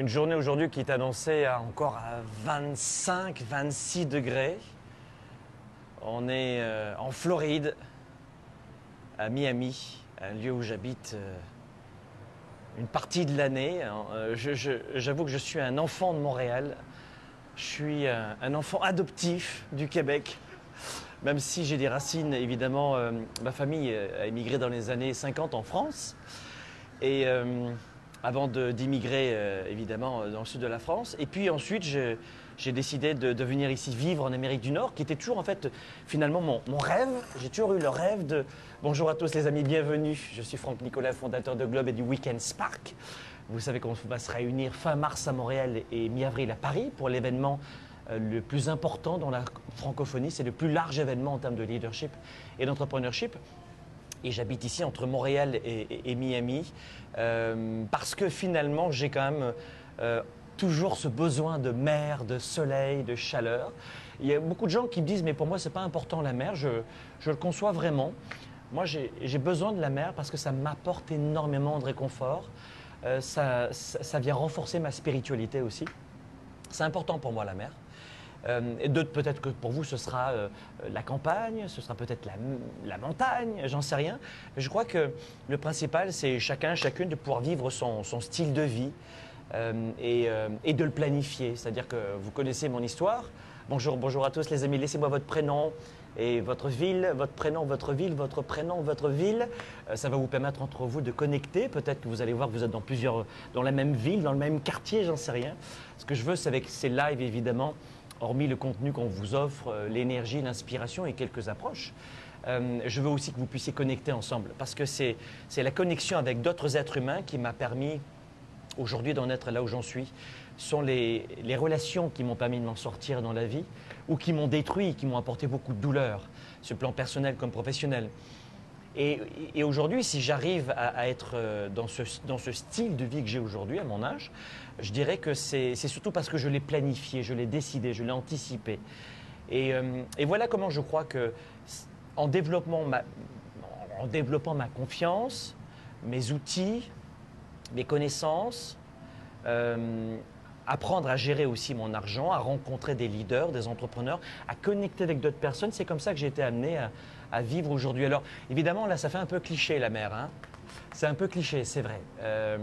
Une journée aujourd'hui qui est annoncée à encore à 25, 26 degrés. On est euh, en Floride, à Miami, un lieu où j'habite euh, une partie de l'année. Euh, J'avoue que je suis un enfant de Montréal. Je suis un, un enfant adoptif du Québec. Même si j'ai des racines, évidemment, ma famille a émigré dans les années 50 en France. Et avant d'immigrer, euh, évidemment, dans le sud de la France. Et puis ensuite, j'ai décidé de, de venir ici vivre en Amérique du Nord, qui était toujours, en fait, finalement, mon, mon rêve. J'ai toujours eu le rêve de... Bonjour à tous les amis, bienvenue. Je suis Franck Nicolas, fondateur de Globe et du Weekend Spark. Vous savez qu'on va se réunir fin mars à Montréal et mi-avril à Paris pour l'événement euh, le plus important dans la francophonie. C'est le plus large événement en termes de leadership et d'entrepreneurship. Et j'habite ici entre Montréal et, Miami euh, parce que finalement j'ai quand même euh, toujours ce besoin de mer, de soleil, de chaleur. Il y a beaucoup de gens qui me disent mais pour moi c'est pas important la mer, je, je le conçois vraiment. Moi j'ai besoin de la mer parce que ça m'apporte énormément de réconfort. Euh, ça- ça vient renforcer ma spiritualité aussi. C'est important pour moi la mer. Euh, et d'autres, peut-être que pour vous, ce sera euh, la campagne, ce sera peut-être la, montagne, j'en sais rien. Je crois que le principal, c'est chacun, chacune de pouvoir vivre son, style de vie euh, et, de le planifier. C'est-à-dire que vous connaissez mon histoire. Bonjour, bonjour à tous les amis. Laissez-moi votre prénom et votre ville, votre prénom, votre ville, votre prénom, votre ville. Ça va vous permettre entre vous de connecter. Peut-être que vous allez voir que vous êtes dans plusieurs, dans la même ville, dans le même quartier, j'en sais rien. Ce que je veux, c'est avec ces lives, évidemment, hormis le contenu qu'on vous offre, euh, l'énergie, l'inspiration et quelques approches. euh, je veux aussi que vous puissiez connecter ensemble parce que c'est la connexion avec d'autres êtres humains qui m'a permis aujourd'hui d'en être là où j'en suis. Ce sont les, les relations qui m'ont permis de m'en sortir dans la vie ou qui m'ont détruit, qui m'ont apporté beaucoup de douleur, sur le plan personnel comme professionnel. Et, aujourd'hui, si j'arrive à, être euh, dans ce, dans ce style de vie que j'ai aujourd'hui, à mon âge, je dirais que c'est surtout parce que je l'ai planifié, je l'ai décidé, je l'ai anticipé. Et, euh, voilà comment je crois que, en développant ma, en développant ma confiance, mes outils, mes connaissances, euh, apprendre à gérer aussi mon argent, à rencontrer des leaders, des entrepreneurs, à connecter avec d'autres personnes. C'est comme ça que j'ai été amené à, à vivre aujourd'hui. Alors évidemment, là, ça fait un peu cliché la mer. Hein c'est un peu cliché, c'est vrai. Euh,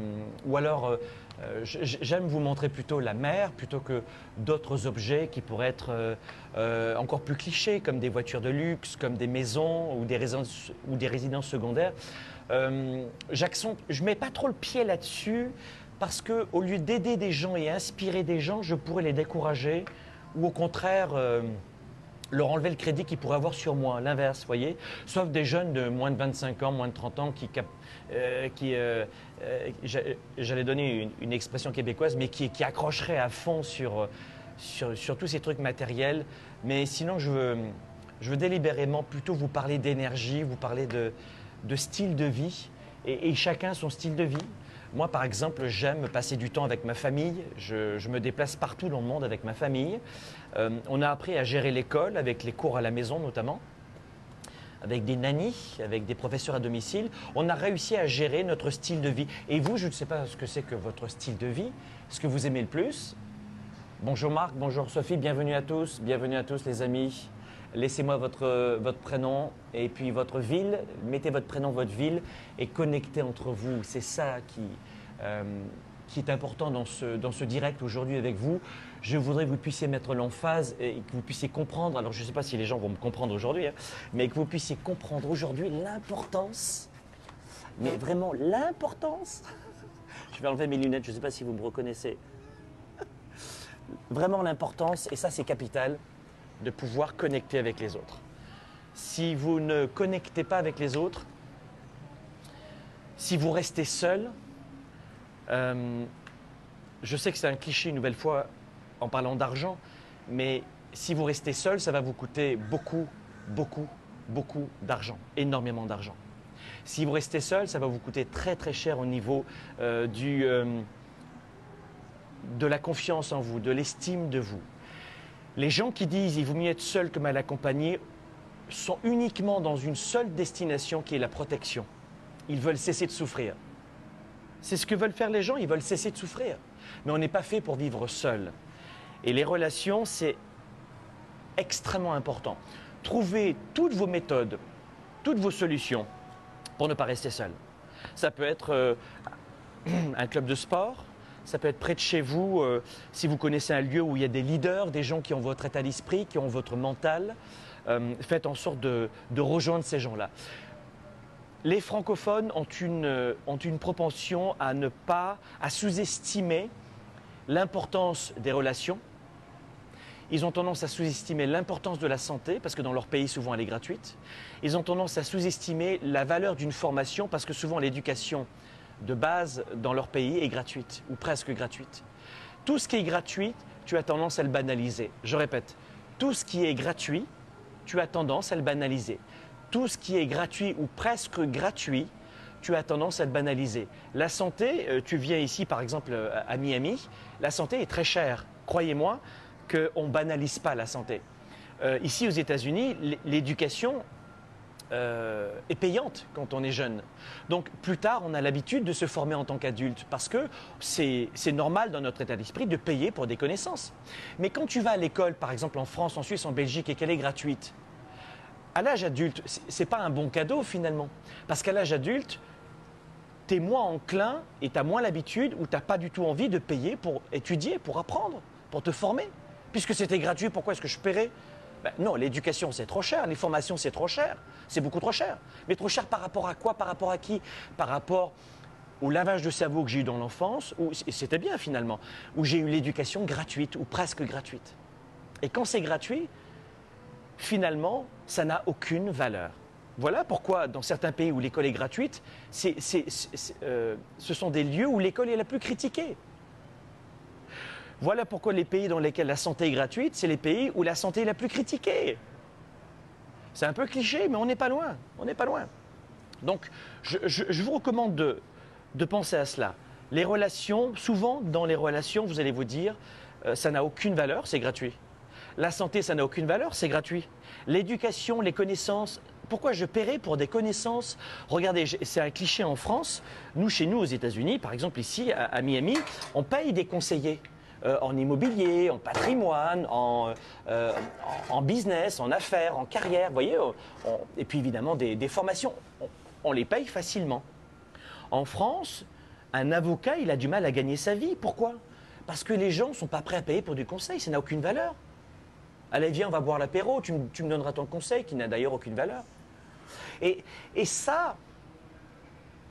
ou alors, euh, euh, j'aime vous montrer plutôt la mer plutôt que d'autres objets qui pourraient être encore plus clichés, comme des voitures de luxe, comme des maisons ou des résidences, ou des résidences secondaires. J'accent- je mets pas trop le pied là-dessus parce que au lieu d'aider des gens et inspirer des gens, je pourrais les décourager ou au contraire leur enlever le crédit qu'ils pourraient avoir sur moi, l'inverse, voyez. Sauf des jeunes de moins de 25 ans, moins de 30 ans qui, euh, euh, euh, j'a- j'allais donner une, expression québécoise, mais qui, qui accrocheraient à fond sur, sur, tous ces trucs matériels. Mais sinon, je veux, je veux délibérément plutôt vous parler d'énergie, vous parler de, de style de vie, et chacun son style de vie. Moi, par exemple, j'aime passer du temps avec ma famille. Je, me déplace partout dans le monde avec ma famille. Euh, on a appris à gérer l'école, avec les cours à la maison notamment, avec des nannies, avec des professeurs à domicile. On a réussi à gérer notre style de vie. Et vous, je ne sais pas ce que c'est que votre style de vie, ce que vous aimez le plus. Bonjour Marc, bonjour Sophie, bienvenue à tous, bienvenue à tous les amis. Laissez-moi votre, votre prénom et puis votre ville. Mettez votre prénom, votre ville et connectez entre vous. C'est ça qui, euh, qui est important dans ce, dans ce direct aujourd'hui avec vous. Je voudrais que vous puissiez mettre l'emphase et que vous puissiez comprendre. Alors je ne sais pas si les gens vont me comprendre aujourd'hui, hein, mais que vous puissiez comprendre aujourd'hui l'importance, mais vraiment l'importance. Je vais enlever mes lunettes, je ne sais pas si vous me reconnaissez vraiment l'importance, et ça c'est capital, de pouvoir connecter avec les autres. Si vous ne connectez pas avec les autres, si vous restez seul, euh, je sais que c'est un cliché une nouvelle fois en parlant d'argent, mais si vous restez seul, ça va vous coûter beaucoup, beaucoup, beaucoup d'argent, énormément d'argent. Si vous restez seul, ça va vous coûter très très cher au niveau euh, du, euh, de la confiance en vous, de l'estime de vous. Les gens qui disent il vaut mieux être seul que mal accompagné sont uniquement dans une seule destination qui est la protection. Ils veulent cesser de souffrir. C'est ce que veulent faire les gens, ils veulent cesser de souffrir. Mais on n'est pas fait pour vivre seul. Et les relations, c'est extrêmement important. Trouvez toutes vos méthodes, toutes vos solutions pour ne pas rester seul. Ça peut être euh, un club de sport, ça peut être près de chez vous, euh, si vous connaissez un lieu où il y a des leaders, des gens qui ont votre état d'esprit, qui ont votre mental. euh, faites en sorte de, de rejoindre ces gens-là. Les francophones ont une, euh, ont une propension à ne pas, à sous-estimer l'importance des relations. Ils ont tendance à sous-estimer l'importance de la santé, parce que dans leur pays, souvent, elle est gratuite. Ils ont tendance à sous-estimer la valeur d'une formation, parce que souvent, l'éducation de base dans leur pays est gratuite, ou presque gratuite. Tout ce qui est gratuit, tu as tendance à le banaliser. Je répète, tout ce qui est gratuit, tu as tendance à le banaliser. Tout ce qui est gratuit ou presque gratuit, tu as tendance à le banaliser. La santé, euh, tu viens ici par exemple euh, à Miami, la santé est très chère. Croyez-moi qu'on ne banalise pas la santé. Euh, ici aux États-Unis, l'éducation euh, est payante quand on est jeune. Donc plus tard, on a l'habitude de se former en tant qu'adulte parce que c'est normal dans notre état d'esprit de payer pour des connaissances. Mais quand tu vas à l'école, par exemple en France, en Suisse, en Belgique, et qu'elle est gratuite, à l'âge adulte, c'est- pas un bon cadeau finalement. Parce qu'à l'âge adulte, tu es moins enclin et tu as moins l'habitude ou tu n'as pas du tout envie de payer pour étudier, pour apprendre, pour te former. Puisque c'était gratuit, pourquoi est-ce que je paierais? Ben Non, l'éducation c'est trop cher, les formations c'est trop cher, c'est beaucoup trop cher. Mais trop cher par rapport à quoi Par rapport à qui? Par rapport au lavage de cerveau que j'ai eu dans l'enfance, où c'était bien finalement, où j'ai eu l'éducation gratuite ou presque gratuite. Et quand c'est gratuit, finalement, ça n'a aucune valeur. Voilà pourquoi, dans certains pays où l'école est gratuite, euh, ce sont des lieux où l'école est la plus critiquée. Voilà pourquoi les pays dans lesquels la santé est gratuite, c'est les pays où la santé est la plus critiquée. C'est un peu cliché, mais on n'est pas loin. On n'est pas loin. Donc, je, vous recommande de, penser à cela. Les relations, souvent dans les relations, vous allez vous dire, euh, ça n'a aucune valeur, c'est gratuit. La santé, ça n'a aucune valeur, c'est gratuit. L'éducation, les connaissances, pourquoi je paierais pour des connaissances? Regardez, c'est un cliché en France. Nous, chez nous, aux États-Unis, par exemple ici, à, à Miami, on paye des conseillers. Euh, en immobilier, en patrimoine, en, euh, en, en business, en affaires, en carrière, voyez, on- et puis évidemment des, des formations. On, les paye facilement. En France, un avocat, il a du mal à gagner sa vie. Pourquoi? Parce que les gens ne sont pas prêts à payer pour du conseil, ça n'a aucune valeur. Allez, viens, on va boire l'apéro, tu, me- tu me donneras ton conseil qui n'a d'ailleurs aucune valeur. Et, et ça,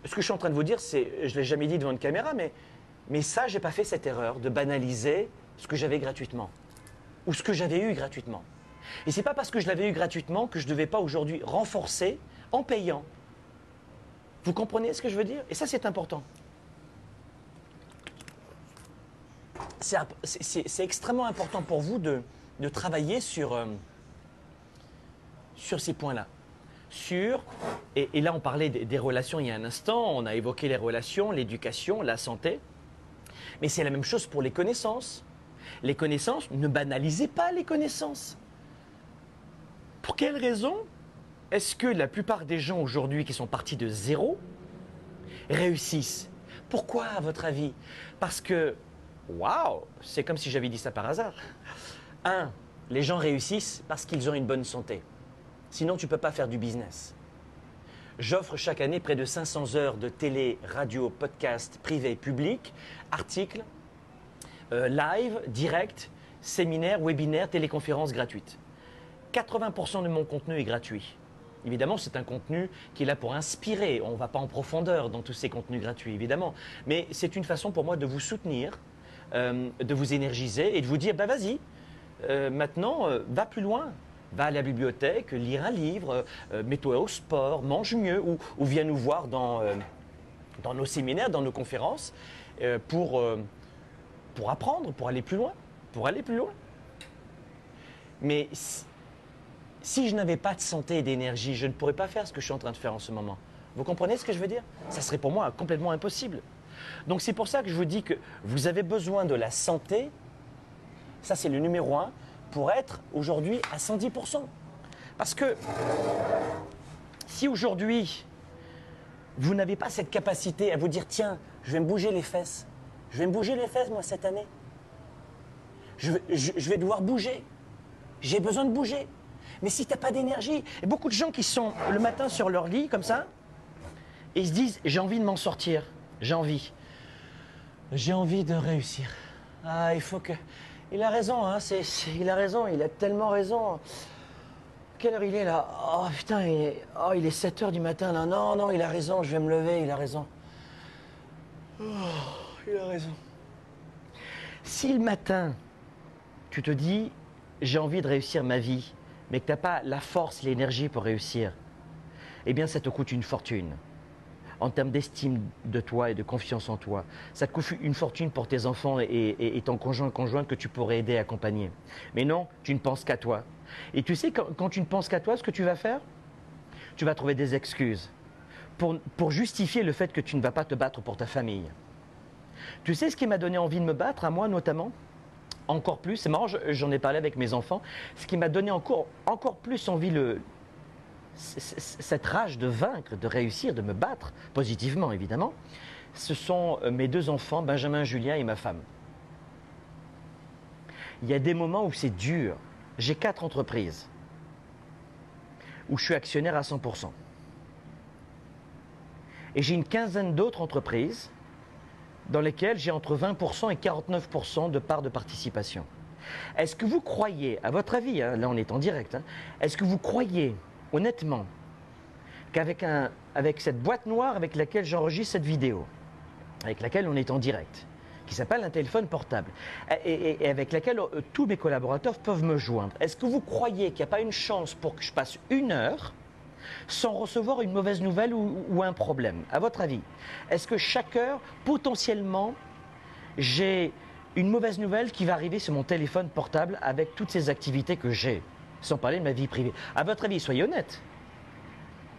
ce que je suis en train de vous dire, c'est, je ne l'ai jamais dit devant une caméra, mais, mais ça, j'ai pas fait cette erreur de banaliser ce que j'avais gratuitement ou ce que j'avais eu gratuitement. Et c'est pas parce que je l'avais eu gratuitement que je devais pas aujourd'hui renforcer en payant. Vous comprenez ce que je veux dire? Et ça, c'est important. C'est extrêmement important pour vous de, travailler sur, euh, sur ces points-là. Sur, et, et là on parlait des, des relations il y a un instant, on a évoqué les relations, l'éducation, la santé, mais c'est la même chose pour les connaissances. Les connaissances, ne banalisez pas les connaissances. Pour quelle raison est-ce que la plupart des gens aujourd'hui qui sont partis de zéro réussissent? Pourquoi à votre avis? Parce que, waouh, c'est comme si j'avais dit ça par hasard. Un, les gens réussissent parce qu'ils ont une bonne santé. Sinon, tu ne peux pas faire du business. J'offre chaque année près de 500 heures de télé, radio, podcast, privé, public, articles, euh, live, direct, séminaires, webinaires, téléconférences gratuites. 80% de mon contenu est gratuit. Évidemment, c'est un contenu qui est là pour inspirer. On ne va pas en profondeur dans tous ces contenus gratuits, évidemment. Mais c'est une façon pour moi de vous soutenir, euh, de vous énergiser et de vous dire, bah vas-y, euh, maintenant, va plus loin. Va à la bibliothèque, lire un livre, euh, mets-toi au sport, mange mieux ou, ou viens nous voir dans, euh, dans nos séminaires, dans nos conférences euh, pour, euh, pour apprendre, pour aller plus loin, pour aller plus loin. Mais si je n'avais pas de santé et d'énergie, je ne pourrais pas faire ce que je suis en train de faire en ce moment. Vous comprenez ce que je veux dire? Ça serait pour moi complètement impossible. Donc c'est pour ça que je vous dis que vous avez besoin de la santé, ça c'est le numéro un, pour être aujourd'hui à 110%. Parce que si aujourd'hui vous n'avez pas cette capacité à vous dire tiens, je vais me bouger les fesses, Je vais me bouger les fesses, moi, cette année. Je, vais- devoir bouger. J'ai besoin de bouger. Mais si tu pas d'énergie, et beaucoup de gens qui sont le matin sur leur lit, comme ça, et ils se disent J'ai envie de m'en sortir. J'ai envie. J'ai envie de réussir. Ah, il faut que. Il a raison, hein. il a raison, il a tellement raison. Quelle heure il est là? Oh putain, il est, oh, il est 7 heures du matin là. Non, non, il a raison, je vais me lever, il a raison. Oh, il a raison. Si le matin, tu te dis, j'ai envie de réussir ma vie, mais que tu n'as pas la force, l'énergie pour réussir, eh bien ça te coûte une fortune. En termes d'estime de toi et de confiance en toi. Ça te coûte une fortune pour tes enfants et, ton conjoint conjointe que tu pourrais aider, accompagner. Mais non, tu ne penses qu'à toi. Et tu sais, quand, tu ne penses qu'à toi, ce que tu vas faire? Tu vas trouver des excuses pour, pour justifier le fait que tu ne vas pas te battre pour ta famille. Tu sais ce qui m'a donné envie de me battre, à moi notamment? Encore plus, c'est marrant, je- j'en ai parlé avec mes enfants, ce qui m'a donné encore, encore plus envie, le, cette rage de vaincre, de réussir, de me battre, positivement évidemment, ce sont euh, mes deux enfants, Benjamin Julien et ma femme. Il y a des moments où c'est dur. J'ai quatre entreprises où je suis actionnaire à 100%. Et j'ai une quinzaine d'autres entreprises dans lesquelles j'ai entre 20% et 49% de parts de participation. Est-ce que vous croyez, à votre avis, hein, là on est en direct, hein, est-ce que vous croyez honnêtement qu'avec cette boîte noire avec laquelle j'enregistre cette vidéo, avec laquelle on est en direct, qui s'appelle un téléphone portable, et avec laquelle euh, tous mes collaborateurs peuvent me joindre, est-ce que vous croyez qu'il n'y a pas une chance pour que je passe une heure sans recevoir une mauvaise nouvelle ou, ou un problème? À votre avis, est-ce que chaque heure, potentiellement, j'ai une mauvaise nouvelle qui va arriver sur mon téléphone portable avec toutes ces activités que j'ai, sans parler de ma vie privée À votre avis, soyez honnête.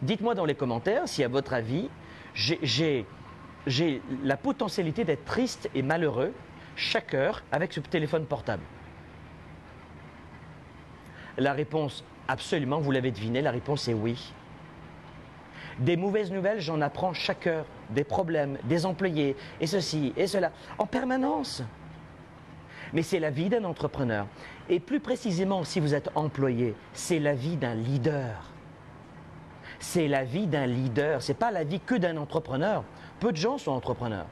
Dites-moi dans les commentaires si, à votre avis, j'ai- la potentialité d'être triste et malheureux chaque heure avec ce téléphone portable. La réponse, absolument, vous l'avez deviné, la réponse est oui. Des mauvaises nouvelles, j'en apprends chaque heure. Des problèmes, des employés, et ceci, et cela, en permanence. Mais c'est la vie d'un entrepreneur. Et plus précisément, si vous êtes employé, c'est la vie d'un leader. C'est la vie d'un leader. C'est pas la vie que d'un entrepreneur. Peu de gens sont entrepreneurs.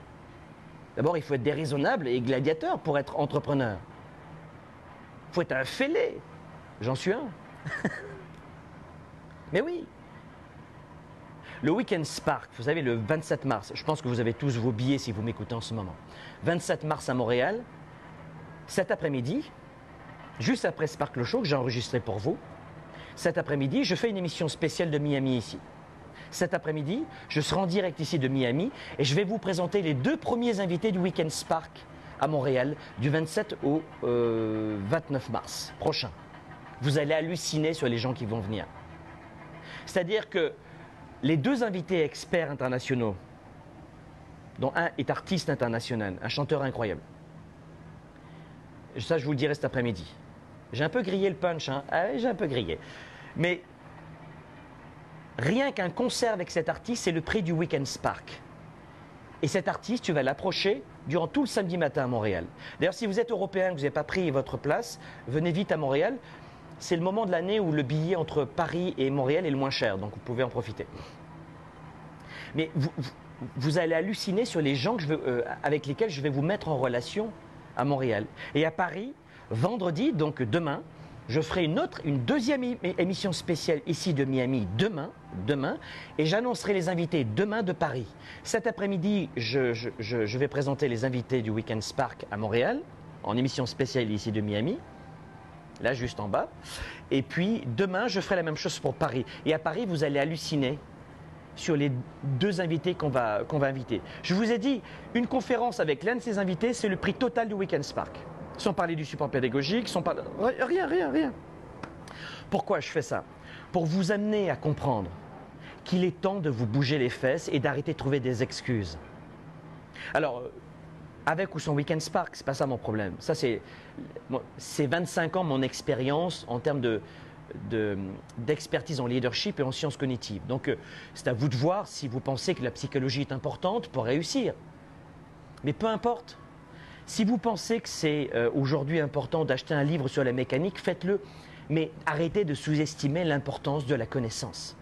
D'abord, il faut être déraisonnable et gladiateur pour être entrepreneur. Il faut être un fêlé. J'en suis un. Mais oui. Le Weekend Spark, vous savez, le 27 mars, je pense que vous avez tous vos billets si vous m'écoutez en ce moment. 27 mars à Montréal, cet après-midi, juste après Spark le Show que j'ai enregistré pour vous, cet après-midi, je fais une émission spéciale de Miami ici. Cet après-midi, je serai en direct ici de Miami et je vais vous présenter les deux premiers invités du Weekend Spark à Montréal du 27 au euh, 29 mars prochain. Vous allez halluciner sur les gens qui vont venir. C'est-à-dire que les deux invités experts internationaux, dont un est artiste international, un chanteur incroyable, ça je vous le dirai cet après-midi. J'ai un peu grillé le punch, hein. Ah j'ai un peu grillé. Mais rien qu'un concert avec cet artiste, c'est le prix du Weekend Spark. Et cet artiste, tu vas l'approcher durant tout le samedi matin à Montréal. D'ailleurs, si vous êtes européen, que vous n'avez pas pris votre place, venez vite à Montréal. C'est le moment de l'année où le billet entre Paris et Montréal est le moins cher, donc vous pouvez en profiter. Mais vous, allez halluciner sur les gens euh, avec lesquels je vais vous mettre en relation à Montréal. Et à Paris, vendredi, donc demain, je ferai une autre, une deuxième émission spéciale ici de Miami demain, demain, et j'annoncerai les invités demain de Paris. Cet après-midi, je vais présenter les invités du Weekend Spark à Montréal, en émission spéciale ici de Miami là juste en bas. Et puis demain, je ferai la même chose pour Paris. Et à Paris, vous allez halluciner sur les deux invités qu'on va, qu'on va inviter. Je vous ai dit, une conférence avec l'un de ces invités, c'est le prix total du Weekend Spark. Sans parler du support pédagogique, sans parler... Rien, rien, rien. Pourquoi je fais ça? Pour vous amener à comprendre qu'il est temps de vous bouger les fesses et d'arrêter de trouver des excuses. Alors, euh, avec ou sans Weekend Spark, c'est pas ça mon problème. Ça, c'est c'est 25 ans mon expérience en termes de- d'expertise en leadership et en sciences cognitives. Donc, euh, c'est à vous de voir si vous pensez que la psychologie est importante pour réussir. Mais peu importe. Si vous pensez que c'est euh, aujourd'hui important d'acheter un livre sur la mécanique, faites-le, mais arrêtez de sous-estimer l'importance de la connaissance.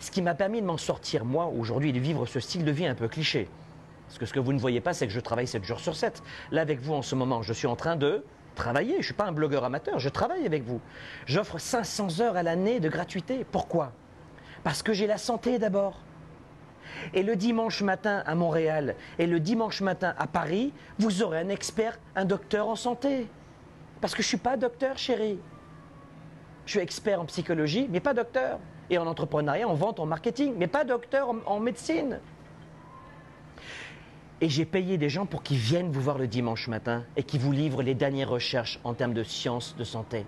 Ce qui m'a permis de m'en sortir, moi, aujourd'hui, de vivre ce style de vie un peu cliché. Parce que ce que vous ne voyez pas, c'est que je travaille 7 jours sur 7. Là, avec vous, en ce moment, je suis en train de travailler. Je ne suis pas un blogueur amateur, je travaille avec vous. J'offre 500 heures à l'année de gratuité. Pourquoi? Parce que j'ai la santé d'abord. Et le dimanche matin à Montréal et le dimanche matin à Paris, vous aurez un expert, un docteur en santé. Parce que je ne suis pas docteur, chérie. Je suis expert en psychologie, mais pas docteur. Et en entrepreneuriat, en vente, en marketing, mais pas docteur en, médecine. Et j'ai payé des gens pour qu'ils viennent vous voir le dimanche matin et qui vous livrent les dernières recherches en termes de sciences de santé.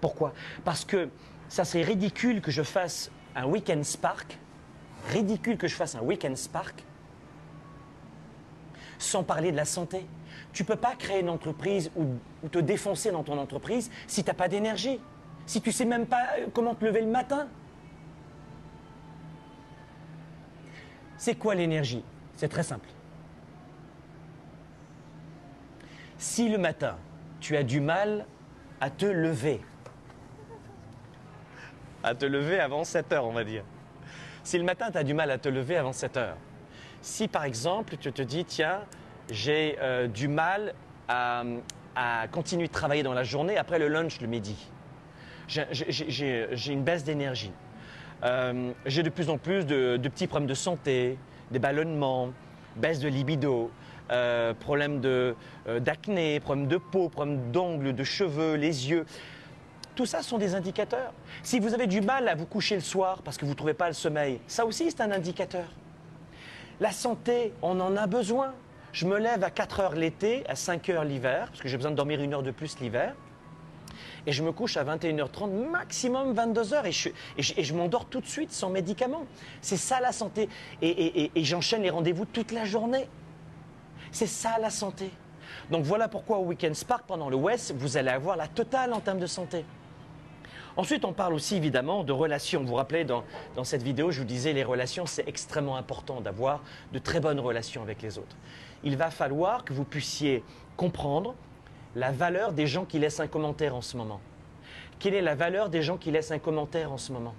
Pourquoi? Parce que ça serait ridicule que je fasse un week-end Spark, ridicule que je fasse un week-end Spark sans parler de la santé. Tu ne peux pas créer une entreprise ou, te défoncer dans ton entreprise si tu n'as pas d'énergie, si tu ne sais même pas euh, comment te lever le matin. C'est quoi l'énergie? C'est très simple. Si le matin, tu as du mal à te lever, à te lever avant 7 heures, on va dire. Si le matin, tu as du mal à te lever avant 7 heures, si par exemple, tu te dis, tiens, j'ai euh, du mal à, continuer de travailler dans la journée après le lunch le midi, j'ai- une baisse d'énergie, euh, j'ai de plus en plus de, petits problèmes de santé, des ballonnements, baisse de libido, euh, problèmes d'acné, problèmes de peau, problèmes d'ongles, de cheveux, les yeux. Tout ça sont des indicateurs. Si vous avez du mal à vous coucher le soir parce que vous ne trouvez pas le sommeil, ça aussi c'est un indicateur. La santé, on en a besoin. Je me lève à 4 heures l'été, à 5 heures l'hiver, parce que j'ai besoin de dormir une heure de plus l'hiver. Et je me couche à 21h30, maximum 22h, et je, et je- et je m'endors tout de suite sans médicaments. C'est ça la santé. Et j'enchaîne les rendez-vous toute la journée. C'est ça la santé. Donc voilà pourquoi au Weekend Spark, pendant le West, vous allez avoir la totale en termes de santé. Ensuite, on parle aussi évidemment de relations. Vous vous rappelez, dans, cette vidéo, je vous disais, les relations, c'est extrêmement important d'avoir de très bonnes relations avec les autres. Il va falloir que vous puissiez comprendre la valeur des gens qui laissent un commentaire en ce moment. Quelle est la valeur des gens qui laissent un commentaire en ce moment?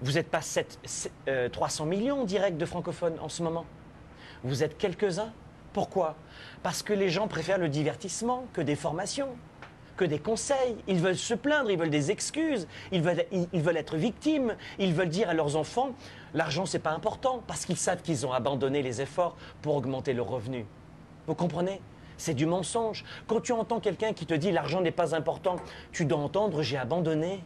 Vous n'êtes pas sept- sept- euh, 300 millions en direct de francophones en ce moment. Vous êtes quelques-uns. Pourquoi? Parce que les gens préfèrent le divertissement que des formations, que des conseils. Ils veulent se plaindre, ils veulent des excuses, ils veulent, être victimes, ils veulent dire à leurs enfants l'argent c'est pas important parce qu'ils savent qu'ils ont abandonné les efforts pour augmenter leurs revenus. Vous comprenez? C'est du mensonge. Quand tu entends quelqu'un qui te dit l'argent n'est pas important, tu dois entendre j'ai abandonné.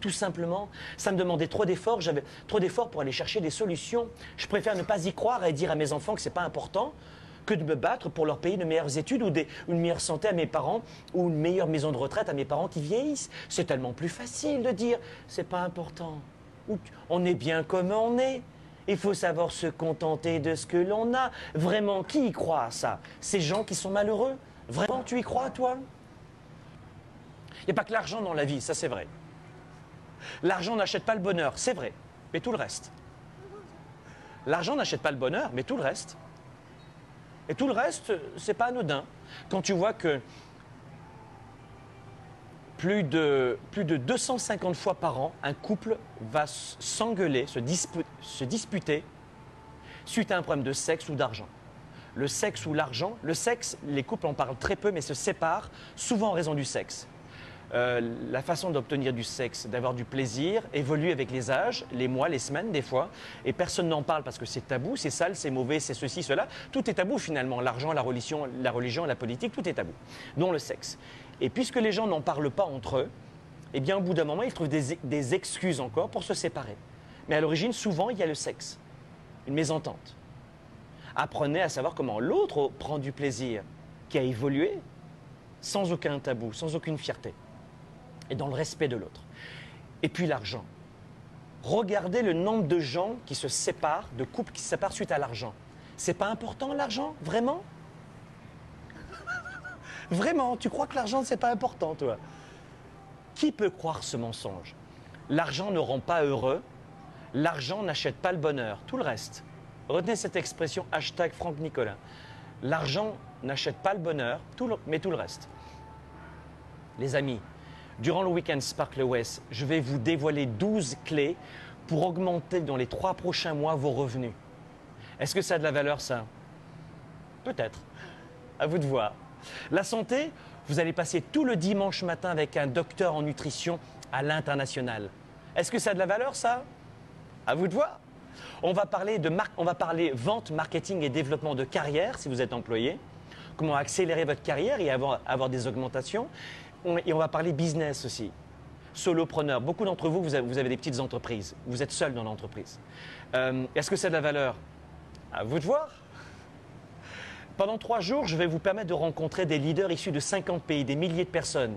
Tout simplement, ça me demandait trop d'efforts, j'avais trop d'efforts pour aller chercher des solutions. Je préfère ne pas y croire et dire à mes enfants que c'est pas important que de me battre pour leur payer de meilleures études ou des- une meilleure santé à mes parents ou une meilleure maison de retraite à mes parents qui vieillissent. C'est tellement plus facile de dire c'est pas important. On est bien comme on est. Il faut savoir se contenter de ce que l'on a. Vraiment, qui y croit à ça? Ces gens qui sont malheureux? Vraiment, tu y crois, toi? Il n'y a pas que l'argent dans la vie, ça c'est vrai. L'argent n'achète pas le bonheur, c'est vrai, mais tout le reste. L'argent n'achète pas le bonheur, mais tout le reste. Et tout le reste, c'est pas anodin. Quand tu vois que plus de, plus de 250 fois par an, un couple va s'engueuler, se, se disputer suite à un problème de sexe ou d'argent. Le sexe ou l'argent, le sexe, les couples en parlent très peu mais se séparent souvent en raison du sexe. Euh, la façon d'obtenir du sexe, d'avoir du plaisir, évolue avec les âges, les mois, les semaines des fois, et personne n'en parle parce que c'est tabou, c'est sale, c'est mauvais, c'est ceci, cela. Tout est tabou finalement, l'argent, la religion, la politique, tout est tabou, dont le sexe. Et puisque les gens n'en parlent pas entre eux, eh bien au bout d'un moment, ils trouvent des excuses encore pour se séparer. Mais à l'origine, souvent, il y a le sexe, une mésentente. Apprenez à savoir comment l'autre prend du plaisir, qui a évolué sans aucun tabou, sans aucune fierté et dans le respect de l'autre. Et puis l'argent. Regardez le nombre de gens qui se séparent, de couples qui se séparent suite à l'argent. C'est pas important l'argent, vraiment? Vraiment, tu crois que l'argent c'est pas important, toi? Qui peut croire ce mensonge? L'argent ne rend pas heureux, l'argent n'achète pas le bonheur, tout le reste. Retenez cette expression hashtag Franck Nicolas. L'argent n'achète pas le bonheur, mais tout le reste. Les amis, durant le week-end Sparkle West, je vais vous dévoiler 12 clés pour augmenter dans les trois prochains mois vos revenus. Est-ce que ça a de la valeur, ça? Peut-être. À vous de voir. La santé, vous allez passer tout le dimanche matin avec un docteur en nutrition à l'international. Est-ce que ça a de la valeur, ça? À vous de voir. On va parler de on va parler vente, marketing et développement de carrière si vous êtes employé. Comment accélérer votre carrière et avoir, avoir des augmentations. On- et on va parler business aussi. Solopreneur. Beaucoup d'entre vous, vous avez, des petites entreprises. Vous êtes seul dans l'entreprise. Euh, Est-ce que c'est de la valeur? À vous de voir. Pendant trois jours, je vais vous permettre de rencontrer des leaders issus de 50 pays, des milliers de personnes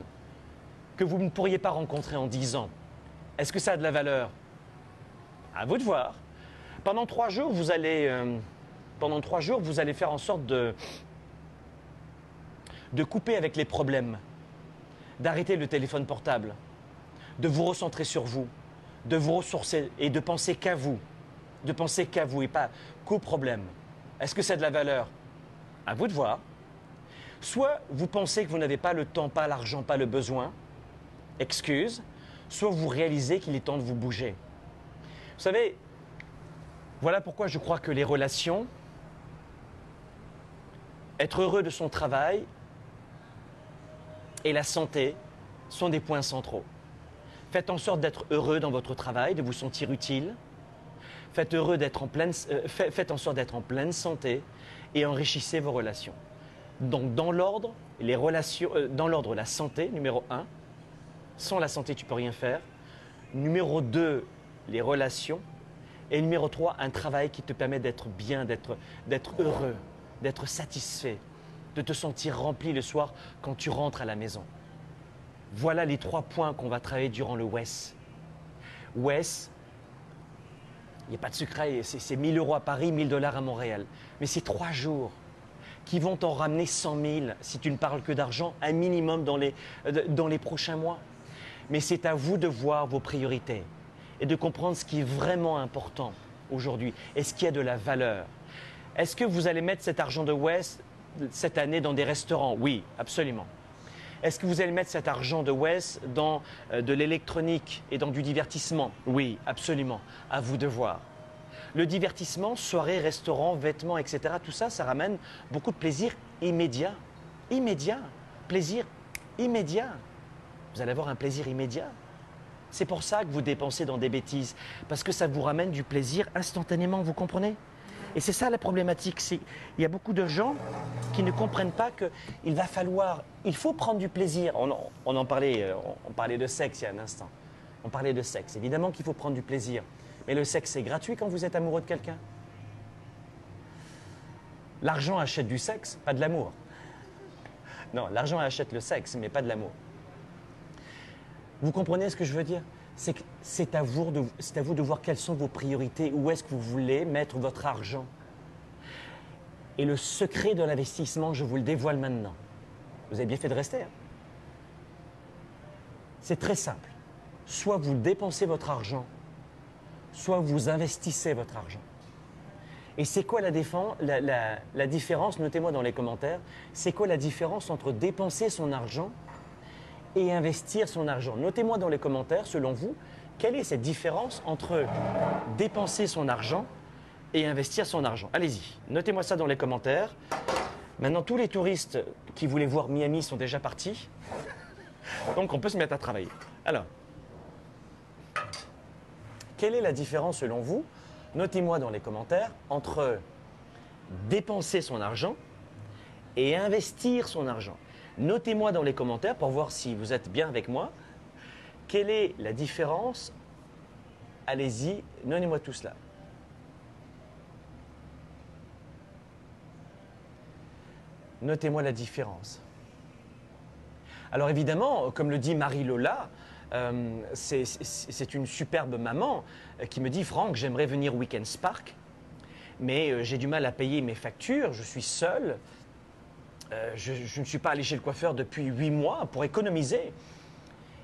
que vous ne pourriez pas rencontrer en 10 ans. Est-ce que ça a de la valeur? À vous de voir. Pendant trois jours, vous allez, euh, faire en sorte de, de couper avec les problèmes, d'arrêter le téléphone portable, de vous recentrer sur vous, de vous ressourcer et de penser qu'à vous, de penser qu'à vous et pas qu'aux problèmes. Est-ce que c'est de la valeur? À vous de voir. Soit vous pensez que vous n'avez pas le temps, pas l'argent, pas le besoin, excuse, soit vous réalisez qu'il est temps de vous bouger. Vous savez, voilà pourquoi je crois que les relations, être heureux de son travail et la santé sont des points centraux. Faites en sorte d'être heureux dans votre travail, de vous sentir utile. Faites, heureux en pleine, euh, fait- faites en sorte d'être en pleine santé et enrichissez vos relations. Donc dans l'ordre, les relations, euh, dans l'ordre la santé, numéro un. Sans la santé, tu peux rien faire. Numéro 2, les relations. Et numéro 3, un travail qui te permet d'être bien, d'être heureux, d'être satisfait, de te sentir rempli le soir quand tu rentres à la maison. Voilà les trois points qu'on va travailler durant le WES. WES, il n'y a pas de secret, c'est, c'est 1000 euros à Paris, 1000 dollars à Montréal. Mais c'est trois jours qui vont t'en ramener 100 000 si tu ne parles que d'argent, un minimum dans les, euh, dans les prochains mois. Mais c'est à vous de voir vos priorités et de comprendre ce qui est vraiment important aujourd'hui et ce qui a de la valeur. Est-ce que vous allez mettre cet argent de West cette année dans des restaurants Oui, absolument. Est-ce que vous allez mettre cet argent de West dans euh, de l'électronique et dans du divertissement? Oui, absolument. À vous de voir. Le divertissement, soirée, restaurant, vêtements, etc., tout ça, ça ramène beaucoup de plaisir immédiat. Immédiat. Plaisir immédiat. Vous allez avoir un plaisir immédiat. C'est pour ça que vous dépensez dans des bêtises, parce que ça vous ramène du plaisir instantanément, vous comprenez? Et c'est ça la problématique, il y a beaucoup de gens qui ne comprennent pas qu'il va falloir, il faut prendre du plaisir. On en, on parlait, euh, on parlait de sexe il y a un instant. On parlait de sexe. Évidemment qu'il faut prendre du plaisir. Mais le sexe, c'est gratuit quand vous êtes amoureux de quelqu'un. L'argent achète du sexe, pas de l'amour. Non, l'argent achète le sexe, mais pas de l'amour. Vous comprenez ce que je veux dire? C'est à, vous de- voir quelles sont vos priorités, où est-ce que vous voulez mettre votre argent. Et le secret de l'investissement, je vous le dévoile maintenant. Vous avez bien fait de rester. hein. C'est très simple. Soit vous dépensez votre argent, soit vous investissez votre argent. Et c'est quoi la différence? Notez-moi dans les commentaires. C'est quoi la différence entre dépenser son argent et investir son argent. Notez-moi dans les commentaires, selon vous, quelle est cette différence entre dépenser son argent et investir son argent Allez-y, notez-moi ça dans les commentaires. Maintenant, tous les touristes qui voulaient voir Miami sont déjà partis. Donc, on peut se mettre à travailler. Alors, quelle est la différence selon vous Notez-moi dans les commentaires entre dépenser son argent et investir son argent? Notez-moi dans les commentaires pour voir si vous êtes bien avec moi. Quelle est la différence? Allez-y, donnez-moi tout cela. Notez-moi la différence. Alors évidemment, comme le dit Marie-Lola, euh, c'est- une superbe maman euh, qui me dit, Franck, j'aimerais venir au Weekend Spark, mais euh, j'ai du mal à payer mes factures, je suis seule, euh, je, ne suis pas allé chez le coiffeur depuis huit mois pour économiser.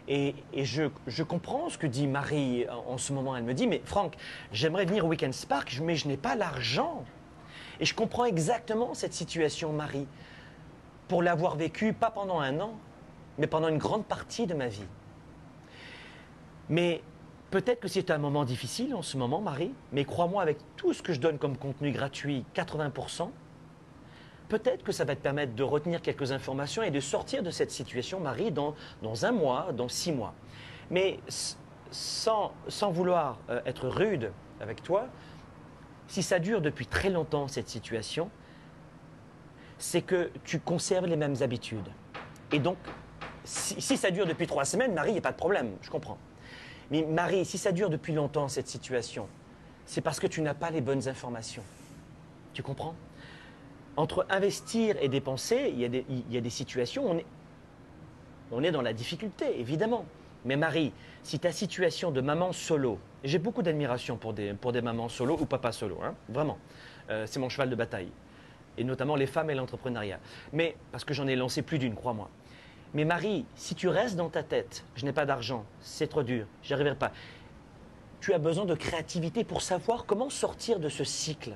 Et, je comprends ce que dit Marie en, en ce moment. Elle me dit, mais Franck, j'aimerais venir au Weekend Spark, mais je n'ai pas l'argent. Et je comprends exactement cette situation, Marie, pour l'avoir vécue, pas pendant un an, mais pendant une grande partie de ma vie. Mais peut-être que c'est un moment difficile en ce moment, Marie, mais crois-moi, avec tout ce que je donne comme contenu gratuit, 80%, peut-être que ça va te permettre de retenir quelques informations et de sortir de cette situation, Marie, dans, dans un mois, dans six mois. Mais sans, sans vouloir euh, être rude avec toi, si ça dure depuis très longtemps, cette situation, c'est que tu conserves les mêmes habitudes. Et donc, si, si ça dure depuis trois semaines, Marie, il n'y a pas de problème, je comprends. Mais Marie, si ça dure depuis longtemps, cette situation, c'est parce que tu n'as pas les bonnes informations. Tu comprends? Entre investir et dépenser, il y a des, situations où on est, dans la difficulté, évidemment. Mais Marie, si ta situation de maman solo, j'ai beaucoup d'admiration pour des, pour des mamans solo ou papas solo, hein, vraiment, Euh, c'est mon cheval de bataille, et notamment les femmes et l'entrepreneuriat. Mais, parce que j'en ai lancé plus d'une, crois-moi. Mais Marie, si tu restes dans ta tête, je n'ai pas d'argent, c'est trop dur, j'y arriverai pas, tu as besoin de créativité pour savoir comment sortir de ce cycle.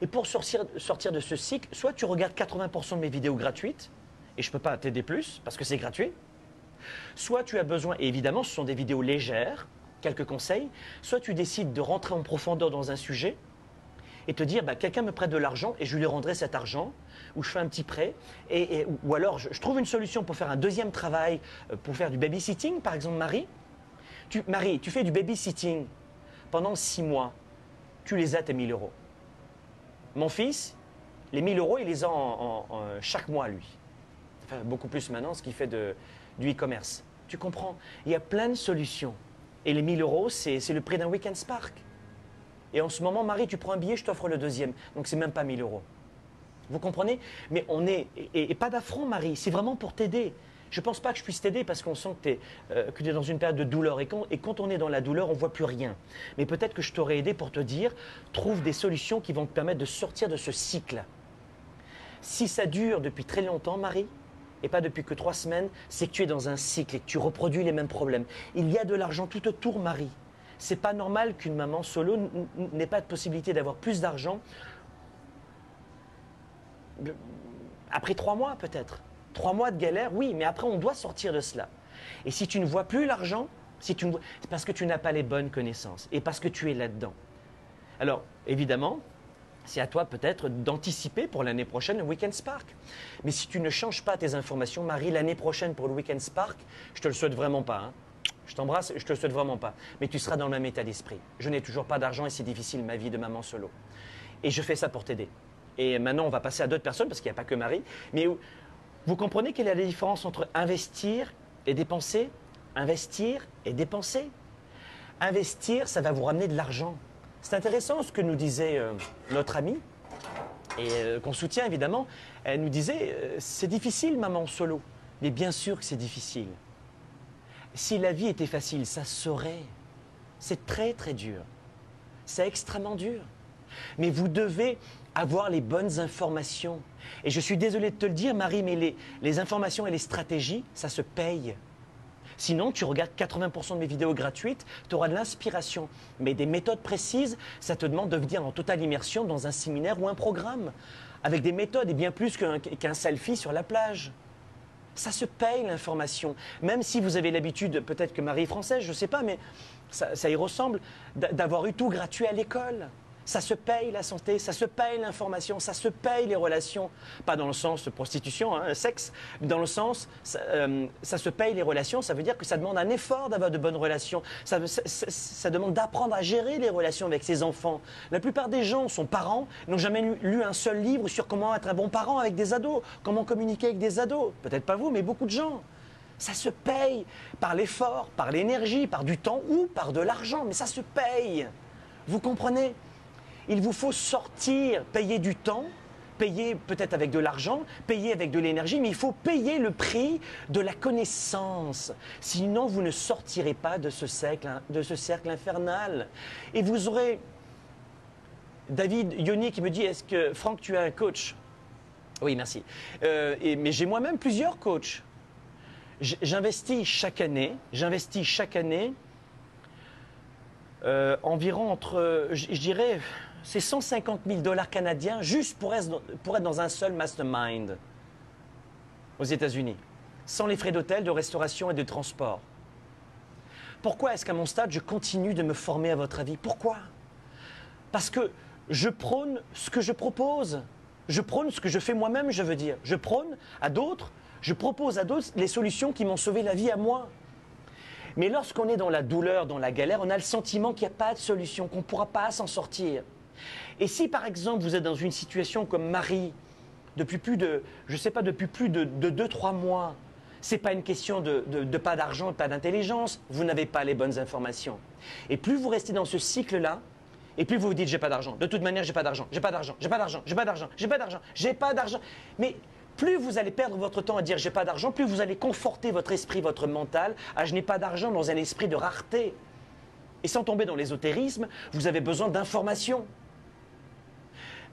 Et pour sortir, de ce cycle, soit tu regardes 80% de mes vidéos gratuites, et je ne peux pas t'aider plus parce que c'est gratuit, soit tu as besoin, et évidemment ce sont des vidéos légères, quelques conseils, soit tu décides de rentrer en profondeur dans un sujet et te dire, bah, quelqu'un me prête de l'argent et je lui rendrai cet argent, ou je fais un petit prêt, et, ou alors je, trouve une solution pour faire un deuxième travail, euh, pour faire du babysitting, par exemple Marie. Marie, tu fais du babysitting pendant six mois, tu les as tes 1000 euros. Mon fils, les 1000 euros, il les a en- chaque mois, lui. Enfin, beaucoup plus maintenant, ce qui fait de, du e-commerce. Tu comprends? Il y a plein de solutions. Et les 1000 euros, c'est le prix d'un week-end Spark. Et en ce moment, Marie, tu prends un billet, je t'offre le deuxième. Donc, c'est même pas 1000 euros. Vous comprenez? Mais on est. Et pas d'affront, Marie, c'est vraiment pour t'aider. Je ne pense pas que je puisse t'aider parce qu'on sent que tu es, dans une période de douleur. Et quand, on est dans la douleur, on ne voit plus rien. Mais peut-être que je t'aurais aidé pour te dire trouve des solutions qui vont te permettre de sortir de ce cycle. Si ça dure depuis très longtemps, Marie, et pas depuis que trois semaines, c'est que tu es dans un cycle et que tu reproduis les mêmes problèmes. Il y a de l'argent tout autour, Marie. C'est pas normal qu'une maman solo n'ait pas de possibilité d'avoir plus d'argent après trois mois peut-être. Trois mois de galère, oui, mais après on doit sortir de cela. Et si tu ne vois plus l'argent, si tu ne c'est parce que tu n'as pas les bonnes connaissances et parce que tu es là-dedans. Alors, évidemment, c'est à toi peut-être d'anticiper pour l'année prochaine le Weekend Spark. Mais si tu ne changes pas tes informations, Marie, l'année prochaine pour le Weekend Spark, je te le souhaite vraiment pas. hein. Je t'embrasse, je te le souhaite vraiment pas. Mais tu seras dans le même état d'esprit. Je n'ai toujours pas d'argent et c'est difficile ma vie de maman solo. Et je fais ça pour t'aider. Et maintenant, on va passer à d'autres personnes parce qu'il n'y a pas que Marie. Mais vous comprenez quelle est la différence entre investir et dépenser? Investir et dépenser. Investir, ça va vous ramener de l'argent. C'est intéressant ce que nous disait euh, notre amie, et euh, qu'on soutient évidemment. Elle nous disait, euh, c'est difficile, maman solo. Mais bien sûr que c'est difficile. Si la vie était facile, ça se saurait. C'est très très dur. C'est extrêmement dur. Mais vous devez avoir les bonnes informations. Et je suis désolé de te le dire, Marie, mais les, informations et les stratégies, ça se paye. Sinon, tu regardes 80% de mes vidéos gratuites, tu auras de l'inspiration. Mais des méthodes précises, ça te demande de venir en totale immersion dans un séminaire ou un programme. Avec des méthodes et bien plus qu'un selfie sur la plage. Ça se paye l'information. Même si vous avez l'habitude, peut-être que Marie est française, je ne sais pas, mais ça, y ressemble, d'a- d'avoir eu tout gratuit à l'école. Ça se paye la santé, ça se paye l'information, ça se paye les relations. Pas dans le sens prostitution, hein, sexe, mais dans le sens, ça, euh, ça se paye les relations, ça veut dire que ça demande un effort d'avoir de bonnes relations. Ça, demande d'apprendre à gérer les relations avec ses enfants. La plupart des gens sont parents, n'ont jamais lu un seul livre sur comment être un bon parent avec des ados, comment communiquer avec des ados. Peut-être pas vous, mais beaucoup de gens. Ça se paye par l'effort, par l'énergie, par du temps ou par de l'argent, mais ça se paye. Vous comprenez? Il vous faut sortir, payer du temps, payer peut-être avec de l'argent, payer avec de l'énergie, mais il faut payer le prix de la connaissance. Sinon, vous ne sortirez pas de ce cercle, cercle infernal. Et vous aurez David Yoni qui me dit, est-ce que Franck, tu as un coach? Oui, merci. Euh, et- mais j'ai moi-même plusieurs coachs. J'investis chaque année, j'investis chaque année euh, environ entre, je dirais, c'est 150 000 dollars canadiens juste pour être, dans un seul mastermind aux États-Unis, sans les frais d'hôtel, de restauration et de transport. Pourquoi est-ce qu'à mon stade, je continue de me former à votre avis? Pourquoi? Parce que je prône ce que je propose. Je prône ce que je fais moi-même, je veux dire. Je prône à d'autres, je propose à d'autres les solutions qui m'ont sauvé la vie à moi. Mais lorsqu'on est dans la douleur, dans la galère, on a le sentiment qu'il n'y a pas de solution, qu'on ne pourra pas s'en sortir. Et si par exemple vous êtes dans une situation comme Marie, depuis plus de, je sais pas, depuis plus de 2-3 mois, c'est pas une question de, pas d'argent, pas d'intelligence, vous n'avez pas les bonnes informations. Et plus vous restez dans ce cycle-là, et plus vous vous dites j'ai pas d'argent. De toute manière, j'ai pas d'argent, j'ai pas d'argent, j'ai pas d'argent, j'ai pas d'argent, j'ai pas d'argent, j'ai pas d'argent. Mais plus vous allez perdre votre temps à dire j'ai pas d'argent, plus vous allez conforter votre esprit, votre mental à je n'ai pas d'argent dans un esprit de rareté. Et sans tomber dans l'ésotérisme, vous avez besoin d'informations.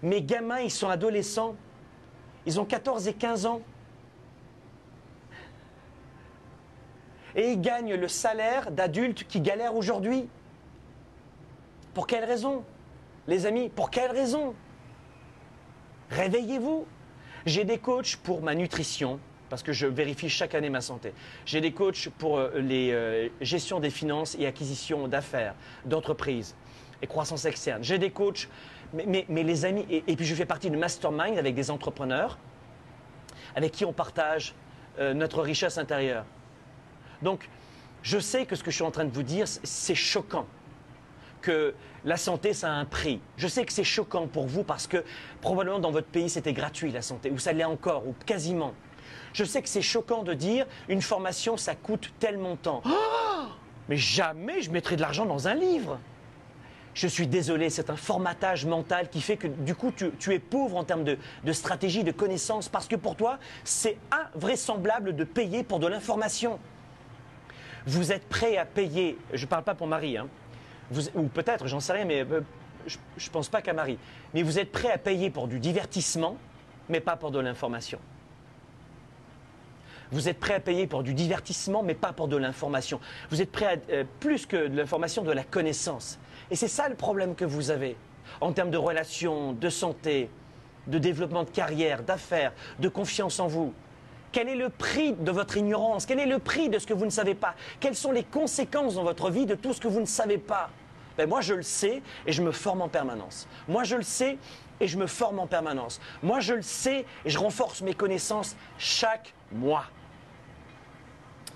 Mes gamins, ils sont adolescents. Ils ont 14 et 15 ans. Et ils gagnent le salaire d'adultes qui galèrent aujourd'hui. Pour quelle raison Les amis, pour quelle raison? Réveillez-vous. J'ai des coachs pour ma nutrition, parce que je vérifie chaque année ma santé. J'ai des coachs pour euh, les euh, gestions des finances et acquisition d'affaires, d'entreprises et croissance externe. J'ai des coachs, mais, les amis, et, puis je fais partie de mastermind avec des entrepreneurs avec qui on partage euh, notre richesse intérieure. Donc, je sais que ce que je suis en train de vous dire, c'est choquant que la santé, ça a un prix. Je sais que c'est choquant pour vous parce que probablement dans votre pays, c'était gratuit la santé, ou ça l'est encore, ou quasiment. Je sais que c'est choquant de dire une formation, ça coûte tel montant. Mais jamais je mettrai de l'argent dans un livre. Je suis désolé, c'est un formatage mental qui fait que du coup tu, es pauvre en termes de, stratégie, de connaissances, parce que pour toi, c'est invraisemblable de payer pour de l'information. Vous êtes prêt à payer, je ne parle pas pour Marie, hein, ou peut-être, j'en sais rien, mais euh, je ne pense pas qu'à Marie, mais vous êtes prêt à payer pour du divertissement, mais pas pour de l'information. Vous êtes prêt à payer pour du divertissement, mais pas pour de l'information. Vous êtes prêt à euh, plus que de l'information, de la connaissance. Et c'est ça le problème que vous avez en termes de relations, de santé, de développement de carrière, d'affaires, de confiance en vous. Quel est le prix de votre ignorance? Quel est le prix de ce que vous ne savez pas? Quelles sont les conséquences dans votre vie de tout ce que vous ne savez pas? Ben Moi, je le sais et je me forme en permanence. Moi, je le sais et je me forme en permanence. Moi, je le sais et je renforce mes connaissances chaque mois.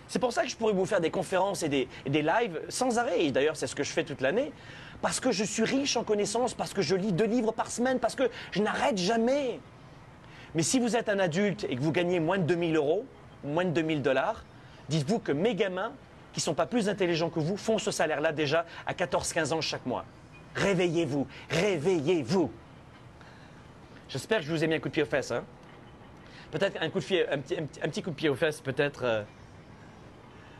C'est pour ça que je pourrais vous faire des conférences et des, et des lives sans arrêt. Et d'ailleurs, c'est ce que je fais toute l'année. Parce que je suis riche en connaissances, parce que je lis deux livres par semaine, parce que je n'arrête jamais. Mais si vous êtes un adulte et que vous gagnez moins de 2000 euros, moins de 2000 dollars, dites-vous que mes gamins, qui ne sont pas plus intelligents que vous, font ce salaire-là déjà à 14-15 ans chaque mois. Réveillez-vous, réveillez-vous. J'espère que je vous ai mis un coup de pied aux fesses. hein. Peut-être un, un petit- un petit coup de pied aux fesses, peut-être euh,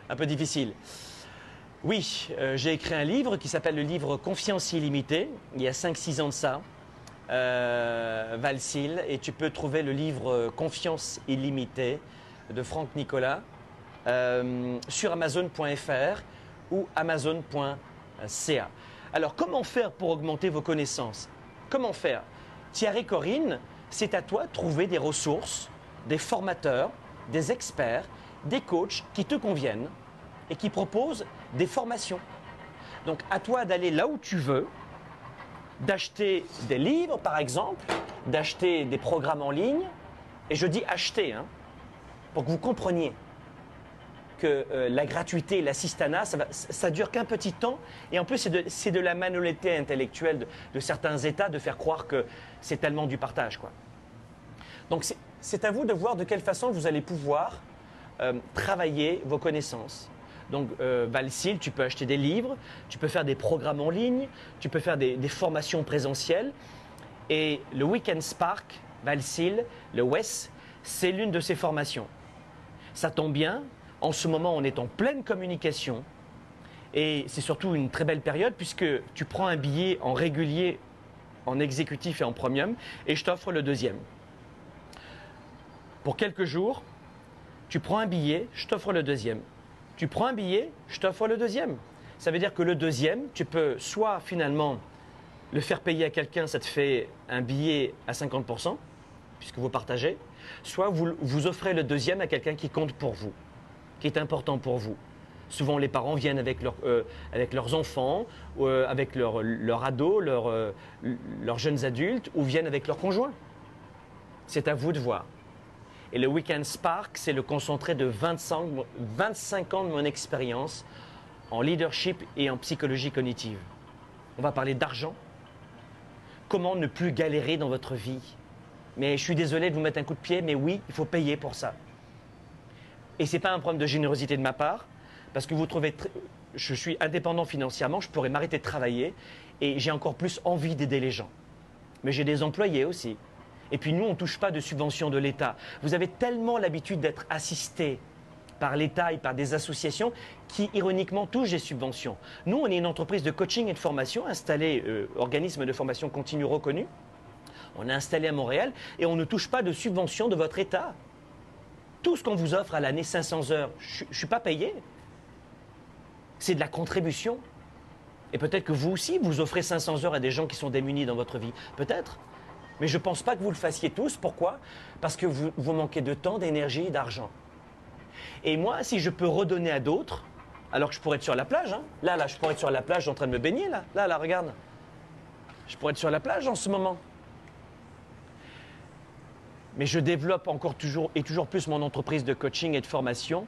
un peu difficile. Oui, euh, j'ai écrit un livre qui s'appelle le livre Confiance illimitée, il y a 5-6 ans de ça, euh, Valsil, et tu peux trouver le livre euh, Confiance illimitée de Franck Nicolas euh, sur amazon.fr ou amazon.ca. Alors, comment faire pour augmenter vos connaissances? Comment faire? Thierry Corinne, c'est à toi de trouver des ressources, des formateurs, des experts, des coachs qui te conviennent et qui proposent des formations. Donc, à toi d'aller là où tu veux, d'acheter des livres, par exemple, d'acheter des programmes en ligne. Et je dis acheter, hein, pour que vous compreniez que euh, la gratuité, l'assistanat, ça, va- ça dure qu'un petit temps. Et en plus, c'est de, la malhonnêteté intellectuelle de, certains États de faire croire que c'est tellement du partage. Donc, c'est- c'est à vous de voir de quelle façon vous allez pouvoir euh, travailler vos connaissances. Donc, euh, Valsil, tu peux acheter des livres, tu peux faire des programmes en ligne, tu peux faire des, formations présentielles. Et le Weekend Spark, Valsil, le WES, c'est l'une de ces formations. Ça tombe bien, en ce moment, on est en pleine communication. Et c'est surtout une très belle période puisque tu prends un billet en régulier, en exécutif et en premium, et je t'offre le deuxième. Pour quelques jours, tu prends un billet, je t'offre le deuxième. Tu prends un billet, je t'offre le deuxième. Ça veut dire que le deuxième, tu peux soit finalement le faire payer à quelqu'un, ça te fait un billet à 50%, puisque vous partagez, soit vous, vous offrez le deuxième à quelqu'un qui compte pour vous, qui est important pour vous. Souvent, les parents viennent avec, leur- euh, leurs enfants, euh, avec leurs leur ados, euh, leurs jeunes adultes, ou viennent avec leurs conjoints. C'est à vous de voir. Et le Weekend Spark, c'est le concentré de 25, 25 ans de mon expérience en leadership et en psychologie cognitive. On va parler d'argent. Comment ne plus galérer dans votre vie? Mais je suis désolé de vous mettre un coup de pied, mais oui, il faut payer pour ça. Et ce n'est pas un problème de générosité de ma part, parce que vous trouvez, tr- je suis indépendant financièrement, je pourrais m'arrêter de travailler et j'ai encore plus envie d'aider les gens. Mais j'ai des employés aussi. Et puis nous, on ne touche pas de subventions de l'État. Vous avez tellement l'habitude d'être assisté par l'État et par des associations qui, ironiquement, touchent des subventions. Nous, on est une entreprise de coaching et de formation installée, euh, organisme de formation continue reconnu. On est installé à Montréal et on ne touche pas de subventions de votre État. Tout ce qu'on vous offre à l'année, 500 heures, je ne suis pas payé. C'est de la contribution. Et peut-être que vous aussi, vous offrez 500 heures à des gens qui sont démunis dans votre vie. Peut-être. Mais je ne pense pas que vous le fassiez tous. Pourquoi? Parce que vous, vous manquez de temps, d'énergie et d'argent. Et moi, si je peux redonner à d'autres, alors que je pourrais être sur la plage, hein. là, là, je pourrais être sur la plage en train de me baigner, là, là, là, regarde. Je pourrais être sur la plage en ce moment. Mais je développe encore toujours et toujours plus mon entreprise de coaching et de formation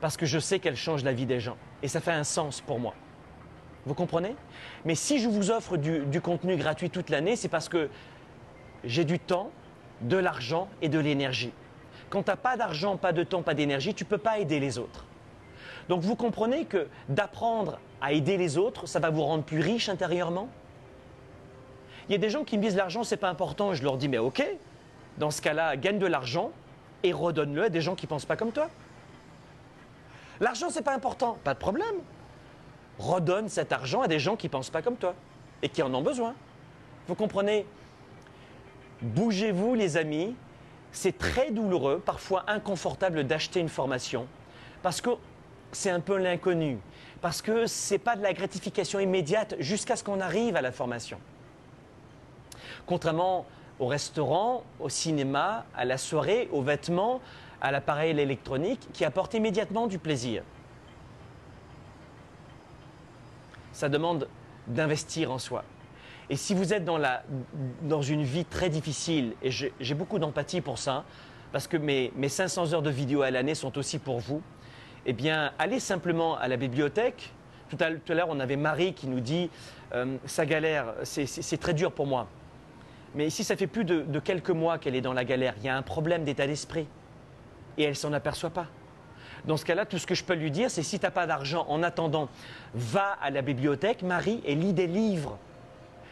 parce que je sais qu'elle change la vie des gens. Et ça fait un sens pour moi. Vous comprenez? Mais si je vous offre du, du contenu gratuit toute l'année, c'est parce que j'ai du temps, de l'argent et de l'énergie. Quand tu n'as pas d'argent, pas de temps, pas d'énergie, tu ne peux pas aider les autres. Donc vous comprenez que d'apprendre à aider les autres, ça va vous rendre plus riche intérieurement? Il y a des gens qui me disent l'argent, c'est pas important. Je leur dis, mais ok, dans ce cas-là, gagne de l'argent et redonne-le à des gens qui ne pensent pas comme toi. L'argent, c'est pas important, pas de problème. Redonne cet argent à des gens qui ne pensent pas comme toi et qui en ont besoin. Vous comprenez? Bougez-vous, les amis. C'est très douloureux, parfois inconfortable d'acheter une formation parce que c'est un peu l'inconnu, parce que ce n'est pas de la gratification immédiate jusqu'à ce qu'on arrive à la formation. Contrairement au restaurant, au cinéma, à la soirée, aux vêtements, à l'appareil électronique qui apporte immédiatement du plaisir. Ça demande d'investir en soi. Et si vous êtes dans, la, dans une vie très difficile, et j'ai beaucoup d'empathie pour ça, parce que mes, mes 500 heures de vidéo à l'année sont aussi pour vous, eh bien, allez simplement à la bibliothèque. Tout à, l'heure, on avait Marie qui nous dit euh, sa galère, c'est- très dur pour moi. Mais ici, ça fait plus de, de quelques mois qu'elle est dans la galère. Il y a un problème d'état d'esprit. Et elle s'en aperçoit pas. Dans ce cas-là, tout ce que je peux lui dire, c'est si tu n'as pas d'argent en attendant, va à la bibliothèque, Marie, et lis des livres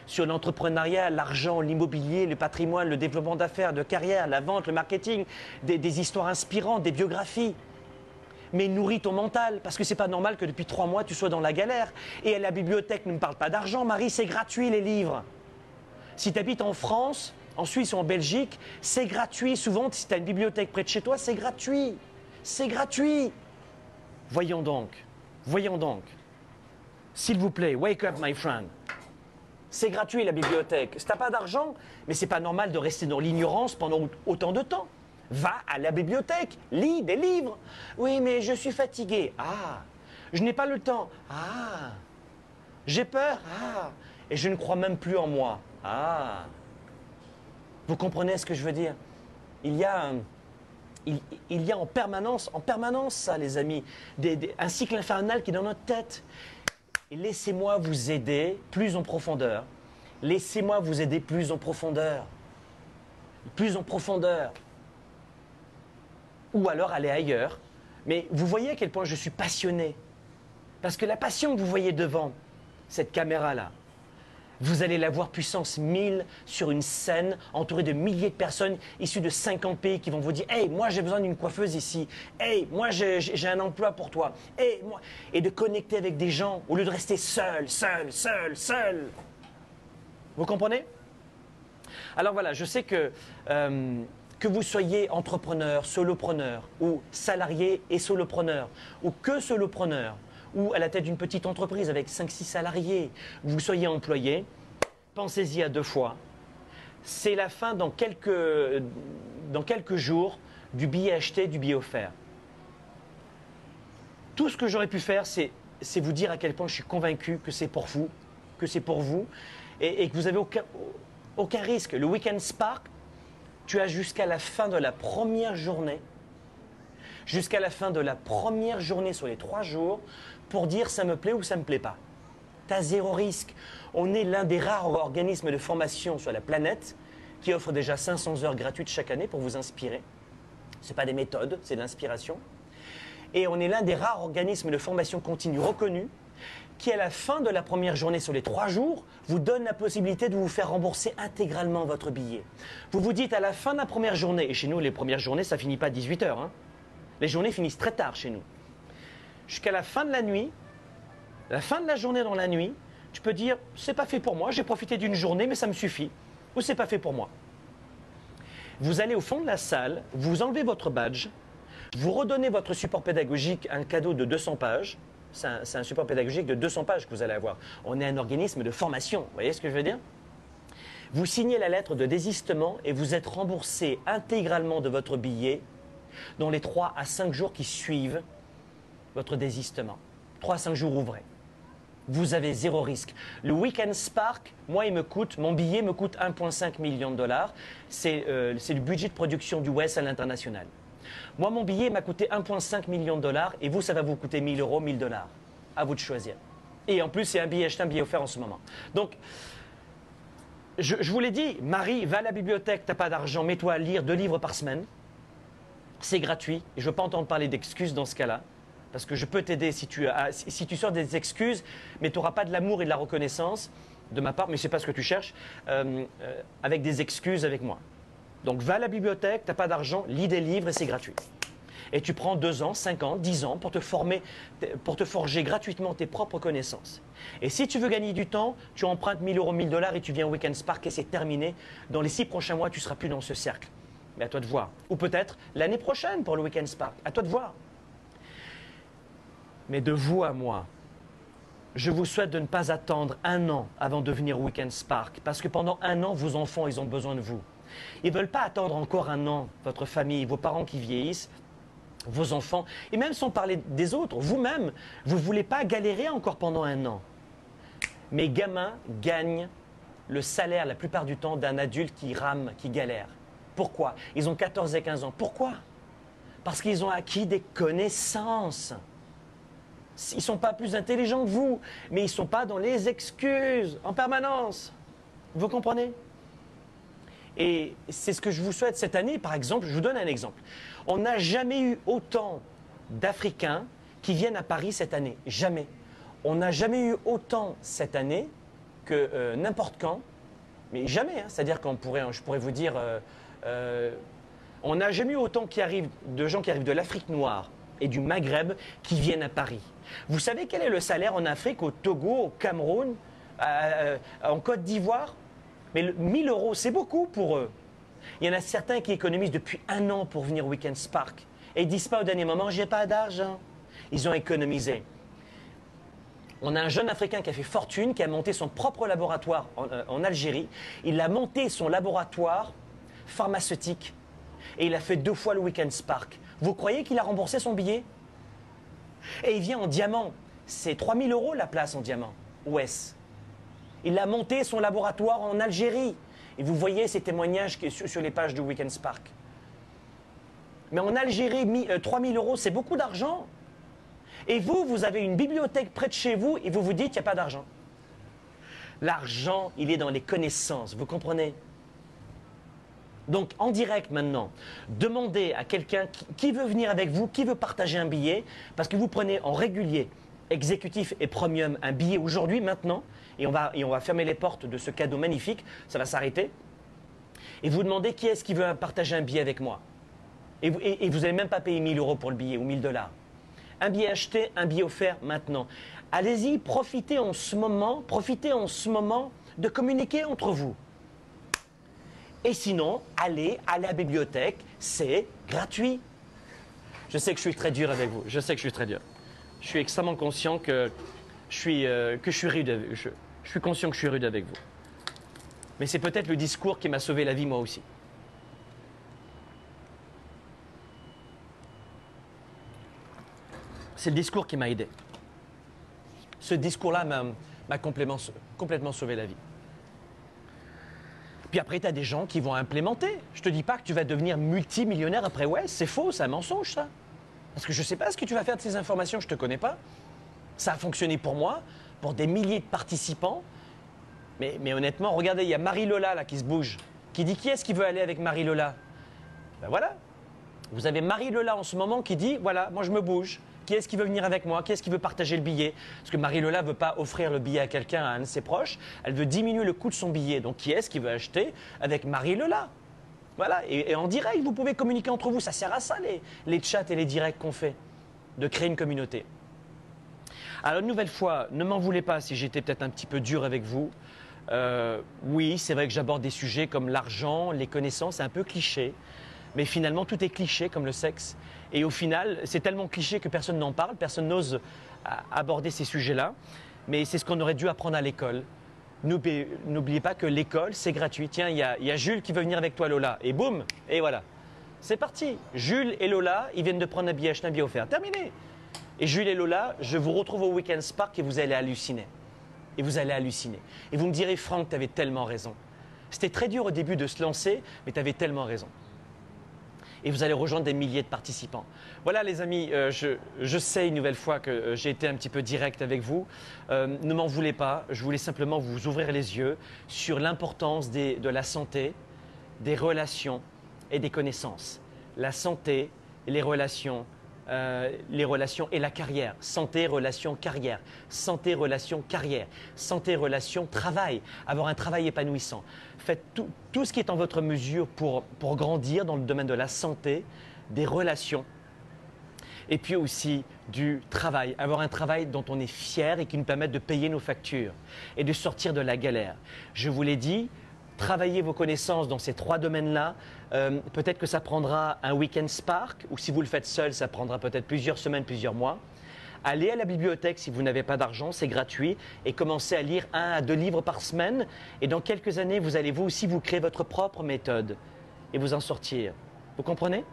sur l'entrepreneuriat, l'argent, l'immobilier, le patrimoine, le développement d'affaires, de carrière, la vente, le marketing, des, histoires inspirantes, des biographies. Mais nourris ton mental, parce que c'est pas normal que depuis trois mois tu sois dans la galère. Et à la bibliothèque ne me parle pas d'argent, Marie, c'est gratuit les livres. Si tu habites en France, en Suisse ou en Belgique, c'est gratuit. Souvent, si tu as une bibliothèque près de chez toi, c'est gratuit. C'est gratuit. Voyons donc, voyons donc. S'il vous plaît, wake up, my friend. C'est gratuit la bibliothèque. Si tu n'as pas d'argent, mais c'est pas normal de rester dans l'ignorance pendant autant de temps. Va à la bibliothèque, lis des livres. Oui, mais je suis fatigué. Ah, je n'ai pas le temps. Ah, j'ai peur. Ah, et je ne crois même plus en moi. Ah. Vous comprenez ce que je veux dire? Il y a il, y a en permanence, en permanence ça, les amis, un cycle infernal qui est dans notre tête. Laissez-moi vous aider plus en profondeur. Laissez-moi vous aider plus en profondeur. Plus en profondeur. Ou alors aller ailleurs. Mais vous voyez à quel point je suis passionné. Parce que la passion que vous voyez devant cette caméra-là, vous allez la voir puissance 1000 sur une scène entourée de milliers de personnes issues de 50 pays qui vont vous dire Hey, moi j'ai besoin d'une coiffeuse ici. Hey, moi j'ai un emploi pour toi. Hey, moi. Et de connecter avec des gens au lieu de rester seul, seul, seul, seul. Vous comprenez? Alors voilà, je sais que. euh, que vous soyez entrepreneur, solopreneur, ou salarié et solopreneur, ou que solopreneur, ou à la tête d'une petite entreprise avec 5-6 salariés, vous soyez employé, pensez-y à deux fois. C'est la fin dans quelques, jours du billet acheté, du billet offert. Tout ce que j'aurais pu faire, c'est vous dire à quel point je suis convaincu que c'est pour vous, que c'est pour vous, et, que vous n'avez aucun, aucun risque. Le Weekend Spark, tu as jusqu'à la fin de la première journée, jusqu'à la fin de la première journée sur les trois jours, pour dire ça me plaît ou ça me plaît pas. Tu as zéro risque. On est l'un des rares organismes de formation sur la planète qui offre déjà 500 heures gratuites chaque année pour vous inspirer. Ce pas des méthodes, c'est de l'inspiration. Et on est l'un des rares organismes de formation continue reconnus qui, à la fin de la première journée sur les trois jours, vous donne la possibilité de vous faire rembourser intégralement votre billet. Vous vous dites à la fin de la première journée, et chez nous, les premières journées, ça finit pas à 18 heures. hein. Les journées finissent très tard chez nous. Jusqu'à la fin de la nuit, la fin de la journée dans la nuit, tu peux dire c'est pas fait pour moi, j'ai profité d'une journée, mais ça me suffit. Ou c'est pas fait pour moi. Vous allez au fond de la salle, vous enlevez votre badge, vous redonnez votre support pédagogique, un cadeau de 200 pages. C'est un, support pédagogique de 200 pages que vous allez avoir. On est un organisme de formation, vous voyez ce que je veux dire? Vous signez la lettre de désistement et vous êtes remboursé intégralement de votre billet dans les 3 à 5 jours qui suivent votre désistement. 3 à 5 jours ouvrés. Vous avez zéro risque. Le Weekend Spark, moi, il me coûte, mon billet me coûte 1,5 million de dollars. C'est euh, c'est le budget de production du West à l'international. Moi, mon billet m'a coûté 1,5 million de dollars et vous, ça va vous coûter 1000 euros, 1000 dollars. À vous de choisir. Et en plus, c'est un billet acheté, un billet offert en ce moment. Donc, je, je vous l'ai dit, Marie, va à la bibliothèque, t'as pas d'argent, mets-toi à lire deux livres par semaine. C'est gratuit je ne veux pas entendre parler d'excuses dans ce cas-là. Parce que je peux t'aider si tu, tu sors des excuses, mais tu n'auras pas de l'amour et de la reconnaissance de ma part, mais ce n'est pas ce que tu cherches, euh, euh, avec des excuses avec moi. Donc va à la bibliothèque, tu n'as pas d'argent, lis des livres et c'est gratuit. Et tu prends deux ans, cinq ans, dix ans pour te former, pour te forger gratuitement tes propres connaissances. Et si tu veux gagner du temps, tu empruntes 1000 euros, 1000 dollars et tu viens au Weekend Spark et c'est terminé. Dans les six prochains mois, tu seras plus dans ce cercle. Mais à toi de voir. Ou peut-être l'année prochaine pour le Weekend Spark. À toi de voir. Mais de vous à moi, je vous souhaite de ne pas attendre un an avant de venir au Weekend Spark, parce que pendant un an, vos enfants, ils ont besoin de vous. Ils ne veulent pas attendre encore un an, votre famille, vos parents qui vieillissent, vos enfants, et même sans parler des autres, vous-même, vous ne voulez pas galérer encore pendant un an. Mes gamins gagnent le salaire la plupart du temps d'un adulte qui rame, qui galère. Pourquoi? Ils ont 14 et 15 ans. Pourquoi? Parce qu'ils ont acquis des connaissances. Ils ne sont pas plus intelligents que vous, mais ils ne sont pas dans les excuses en permanence. Vous comprenez? Et c'est ce que je vous souhaite cette année, par exemple. Je vous donne un exemple. On n'a jamais eu autant d'Africains qui viennent à Paris cette année. Jamais. On n'a jamais eu autant cette année que euh, n'importe quand. Mais jamais. hein. C'est-à-dire qu'on pourrait, je pourrais vous dire, euh, euh, on n'a jamais eu autant qui arrivent, de gens qui arrivent de l'Afrique noire et du Maghreb qui viennent à Paris. Vous savez quel est le salaire en Afrique, au Togo, au Cameroun, en Côte d'Ivoire? Mais le- 1000 euros, c'est beaucoup pour eux. Il y en a certains qui économisent depuis un an pour venir au Weekend Spark. Et ils disent pas au dernier moment, j'ai pas d'argent. Ils ont économisé. On a un jeune Africain qui a fait fortune, qui a monté son propre laboratoire en, euh, en Algérie. Il a monté son laboratoire pharmaceutique et il a fait deux fois le Weekend Spark. Vous croyez qu'il a remboursé son billet? Et il vient en diamant. C'est 3000 euros la place en diamant. OS. Il a monté son laboratoire en Algérie. Et vous voyez ces témoignages sur, les pages du Weekend Spark. Mais en Algérie, mi- euh, 3000 euros, c'est beaucoup d'argent. Et vous, vous avez une bibliothèque près de chez vous et vous vous dites qu'il n'y a pas d'argent. L'argent, il est dans les connaissances, vous comprenez? Donc, en direct maintenant, demandez à quelqu'un qui, veut venir avec vous, qui veut partager un billet, parce que vous prenez en régulier, exécutif et premium, un billet aujourd'hui, maintenant, et on, va, et on va fermer les portes de ce cadeau magnifique, ça va s'arrêter, et vous demandez qui est-ce qui veut partager un billet avec moi. Et vous et vous n'allez même pas payer 1000 euros pour le billet ou 1000 dollars. Un billet acheté, un billet offert maintenant. Allez-y, profitez en ce moment, profitez en ce moment de communiquer entre vous. Et sinon, allez à la bibliothèque, c'est gratuit. Je sais que je suis très dur avec vous, je sais que je suis très dur. Je suis extrêmement conscient que je suis, euh, que je suis rude. avec- Je, je suis conscient que je suis rude avec vous. Mais c'est peut-être le discours qui m'a sauvé la vie moi aussi. C'est le discours qui m'a aidé. Ce discours-là m'a complètement sauvé la vie. Puis après, tu as des gens qui vont implémenter. Je te dis pas que tu vas devenir multimillionnaire après ouais, c'est faux, c'est un mensonge ça. Parce que je sais pas ce que tu vas faire de ces informations, je ne te connais pas. Ça a fonctionné pour moi, pour des milliers de participants. Mais, mais honnêtement, regardez, il y a Marie-Lola là qui se bouge, qui dit qui est-ce qui veut aller avec Marie-Lola? Ben voilà. Vous avez Marie-Lola en ce moment qui dit voilà, moi je me bouge. Qui est-ce qui veut venir avec moi? Qui est-ce qui veut partager le billet? Parce que Marie-Lola ne veut pas offrir le billet à quelqu'un, à un de ses proches. Elle veut diminuer le coût de son billet. Donc qui est-ce qui veut acheter avec Marie-Lola? Voilà. Et, en direct, vous pouvez communiquer entre vous. Ça sert à ça, les, les chats et les directs qu'on fait. De créer une communauté. Alors, une nouvelle fois, ne m'en voulez pas si j'étais peut-être un petit peu dur avec vous. Euh, oui, c'est vrai que j'aborde des sujets comme l'argent, les connaissances, c'est un peu cliché. Mais finalement, tout est cliché comme le sexe. Et au final, c'est tellement cliché que personne n'en parle, personne n'ose a- aborder ces sujets-là. Mais c'est ce qu'on aurait dû apprendre à l'école. N'oubliez pas que l'école, c'est gratuit. Tiens, il y, a- Jules qui veut venir avec toi, Lola. Et boum, et voilà. C'est parti. Jules et Lola, ils viennent de prendre un billet acheté, un billet offert. Terminé. Et Jules et Lola, je vous retrouve au Weekend Spark et vous allez halluciner. Et vous allez halluciner. Et vous me direz, Franck, tu tellement raison. C'était très dur au début de se lancer, mais tu avais tellement raison. Et vous allez rejoindre des milliers de participants. Voilà les amis, euh, je, je sais une nouvelle fois que euh, j'ai été un petit peu direct avec vous. Euh, ne m'en voulez pas, je voulais simplement vous ouvrir les yeux sur l'importance de la santé, des relations et des connaissances. La santé, les relations, euh, les relations et la carrière. Santé, relations, carrière. Santé, relations, carrière. Santé, relations, travail. Avoir un travail épanouissant. Faites tout, tout ce qui est en votre mesure pour, pour grandir dans le domaine de la santé, des relations et puis aussi du travail, avoir un travail dont on est fier et qui nous permette de payer nos factures et de sortir de la galère. Je vous l'ai dit, travaillez vos connaissances dans ces trois domaines-là. Euh, peut-être que ça prendra un week-end Spark, ou si vous le faites seul, ça prendra peut-être plusieurs semaines, plusieurs mois. Allez à la bibliothèque si vous n'avez pas d'argent, c'est gratuit, et commencez à lire un à deux livres par semaine. Et dans quelques années, vous allez vous aussi vous créer votre propre méthode et vous en sortir. Vous comprenez?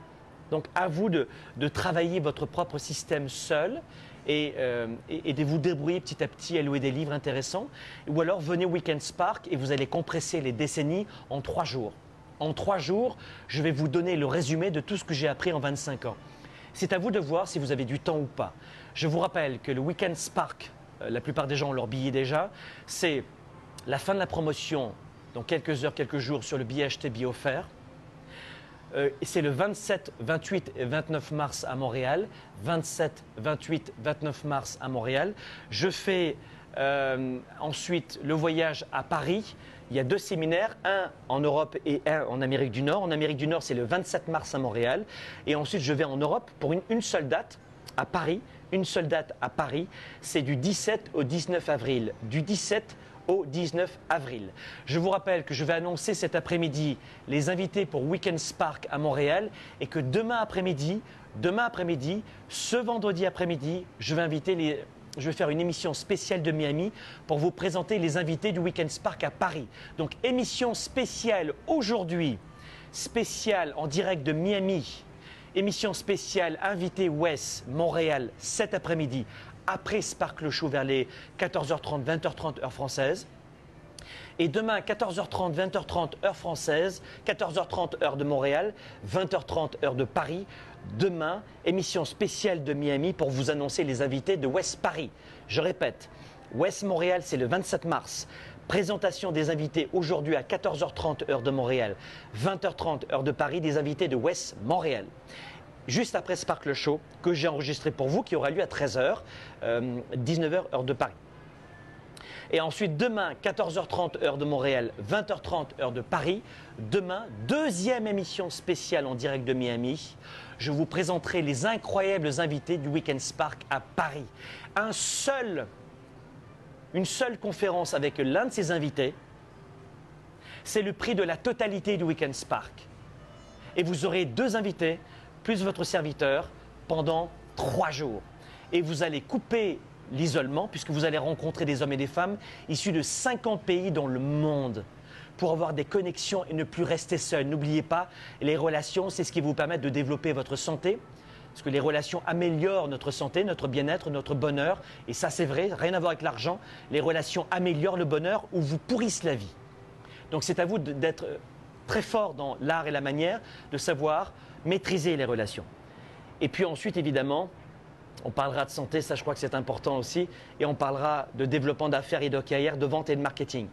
Donc à vous de, travailler votre propre système seul et, euh, de vous débrouiller petit à petit à louer des livres intéressants. Ou alors venez au Weekend Spark et vous allez compresser les décennies en trois jours. En trois jours, je vais vous donner le résumé de tout ce que j'ai appris en 25 ans. C'est à vous de voir si vous avez du temps ou pas. Je vous rappelle que le Weekend Spark, euh, la plupart des gens ont leur billet déjà, c'est la fin de la promotion dans quelques heures, quelques jours sur le billet acheté, offert. Euh, c'est le 27, 28 et 29 mars à Montréal. 27, 28, 29 mars à Montréal. Je fais euh, ensuite le voyage à Paris. Il y a deux séminaires, un en Europe et un en Amérique du Nord. En Amérique du Nord, c'est le 27 mars à Montréal. Et ensuite, je vais en Europe pour une, seule date à Paris. Une seule date à Paris. C'est du 17 au 19 avril. Du 17 au 19 avril. Je vous rappelle que je vais annoncer cet après-midi les invités pour Weekend Spark à Montréal et que demain après-midi, demain après-midi, ce vendredi après-midi, je vais inviter les je vais faire une émission spéciale de Miami pour vous présenter les invités du Weekend Spark à Paris. Donc émission spéciale aujourd'hui, spéciale en direct de Miami. Émission spéciale invité West Montréal cet après-midi après Spark le Show vers les 14h30, 20h30 heure française. Et demain, 14h30, 20h30 heure française, 14h30 heure de Montréal, 20h30 heure de Paris. Demain, émission spéciale de Miami pour vous annoncer les invités de West Paris. Je répète, West Montréal, c'est le 27 mars. Présentation des invités aujourd'hui à 14h30 heure de Montréal, 20h30 heure de Paris, des invités de West Montréal juste après Spark le Show, que j'ai enregistré pour vous, qui aura lieu à 13h, 19h heure de Paris. Et ensuite, demain, 14h30 heure de Montréal, 20h30 heure de Paris. Demain, deuxième émission spéciale en direct de Miami. Je vous présenterai les incroyables invités du Weekend Spark à Paris. Une seule conférence avec l'un de ces invités, c'est le prix de la totalité du Weekend Spark. Et vous aurez deux invités plus votre serviteur pendant trois jours. et vous allez couper l'isolement puisque vous allez rencontrer des hommes et des femmes issus de 50 pays dans le monde pour avoir des connexions et ne plus rester seul. N'oubliez pas, les relations, c'est ce qui vous permet de développer votre santé, parce que les relations améliorent notre santé, notre bien-être, notre bonheur. Et ça, c'est vrai, rien à voir avec l'argent. Les relations améliorent le bonheur ou vous pourrissent la vie. Donc c'est à vous d'être très fort dans l'art et la manière de savoir maîtriser les relations. Et puis ensuite, évidemment, on parlera de santé, ça je crois que c'est important aussi, et on parlera de développement d'affaires et de carrière, de vente et de marketing.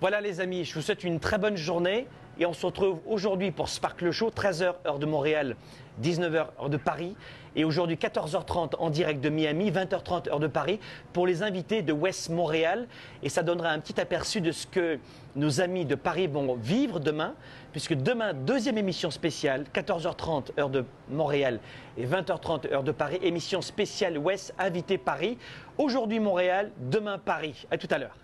Voilà les amis, je vous souhaite une très bonne journée. Et on se retrouve aujourd'hui pour Sparkle Show, 13h heure de Montréal, 19h heure de Paris et aujourd'hui 14h30 en direct de Miami, 20h30 heure de Paris pour les invités de West Montréal. Et ça donnera un petit aperçu de ce que nos amis de Paris vont vivre demain puisque demain deuxième émission spéciale 14h30 heure de Montréal et 20h30 heure de Paris. Émission spéciale West invité Paris. Aujourd'hui Montréal demain Paris. À tout à l'heure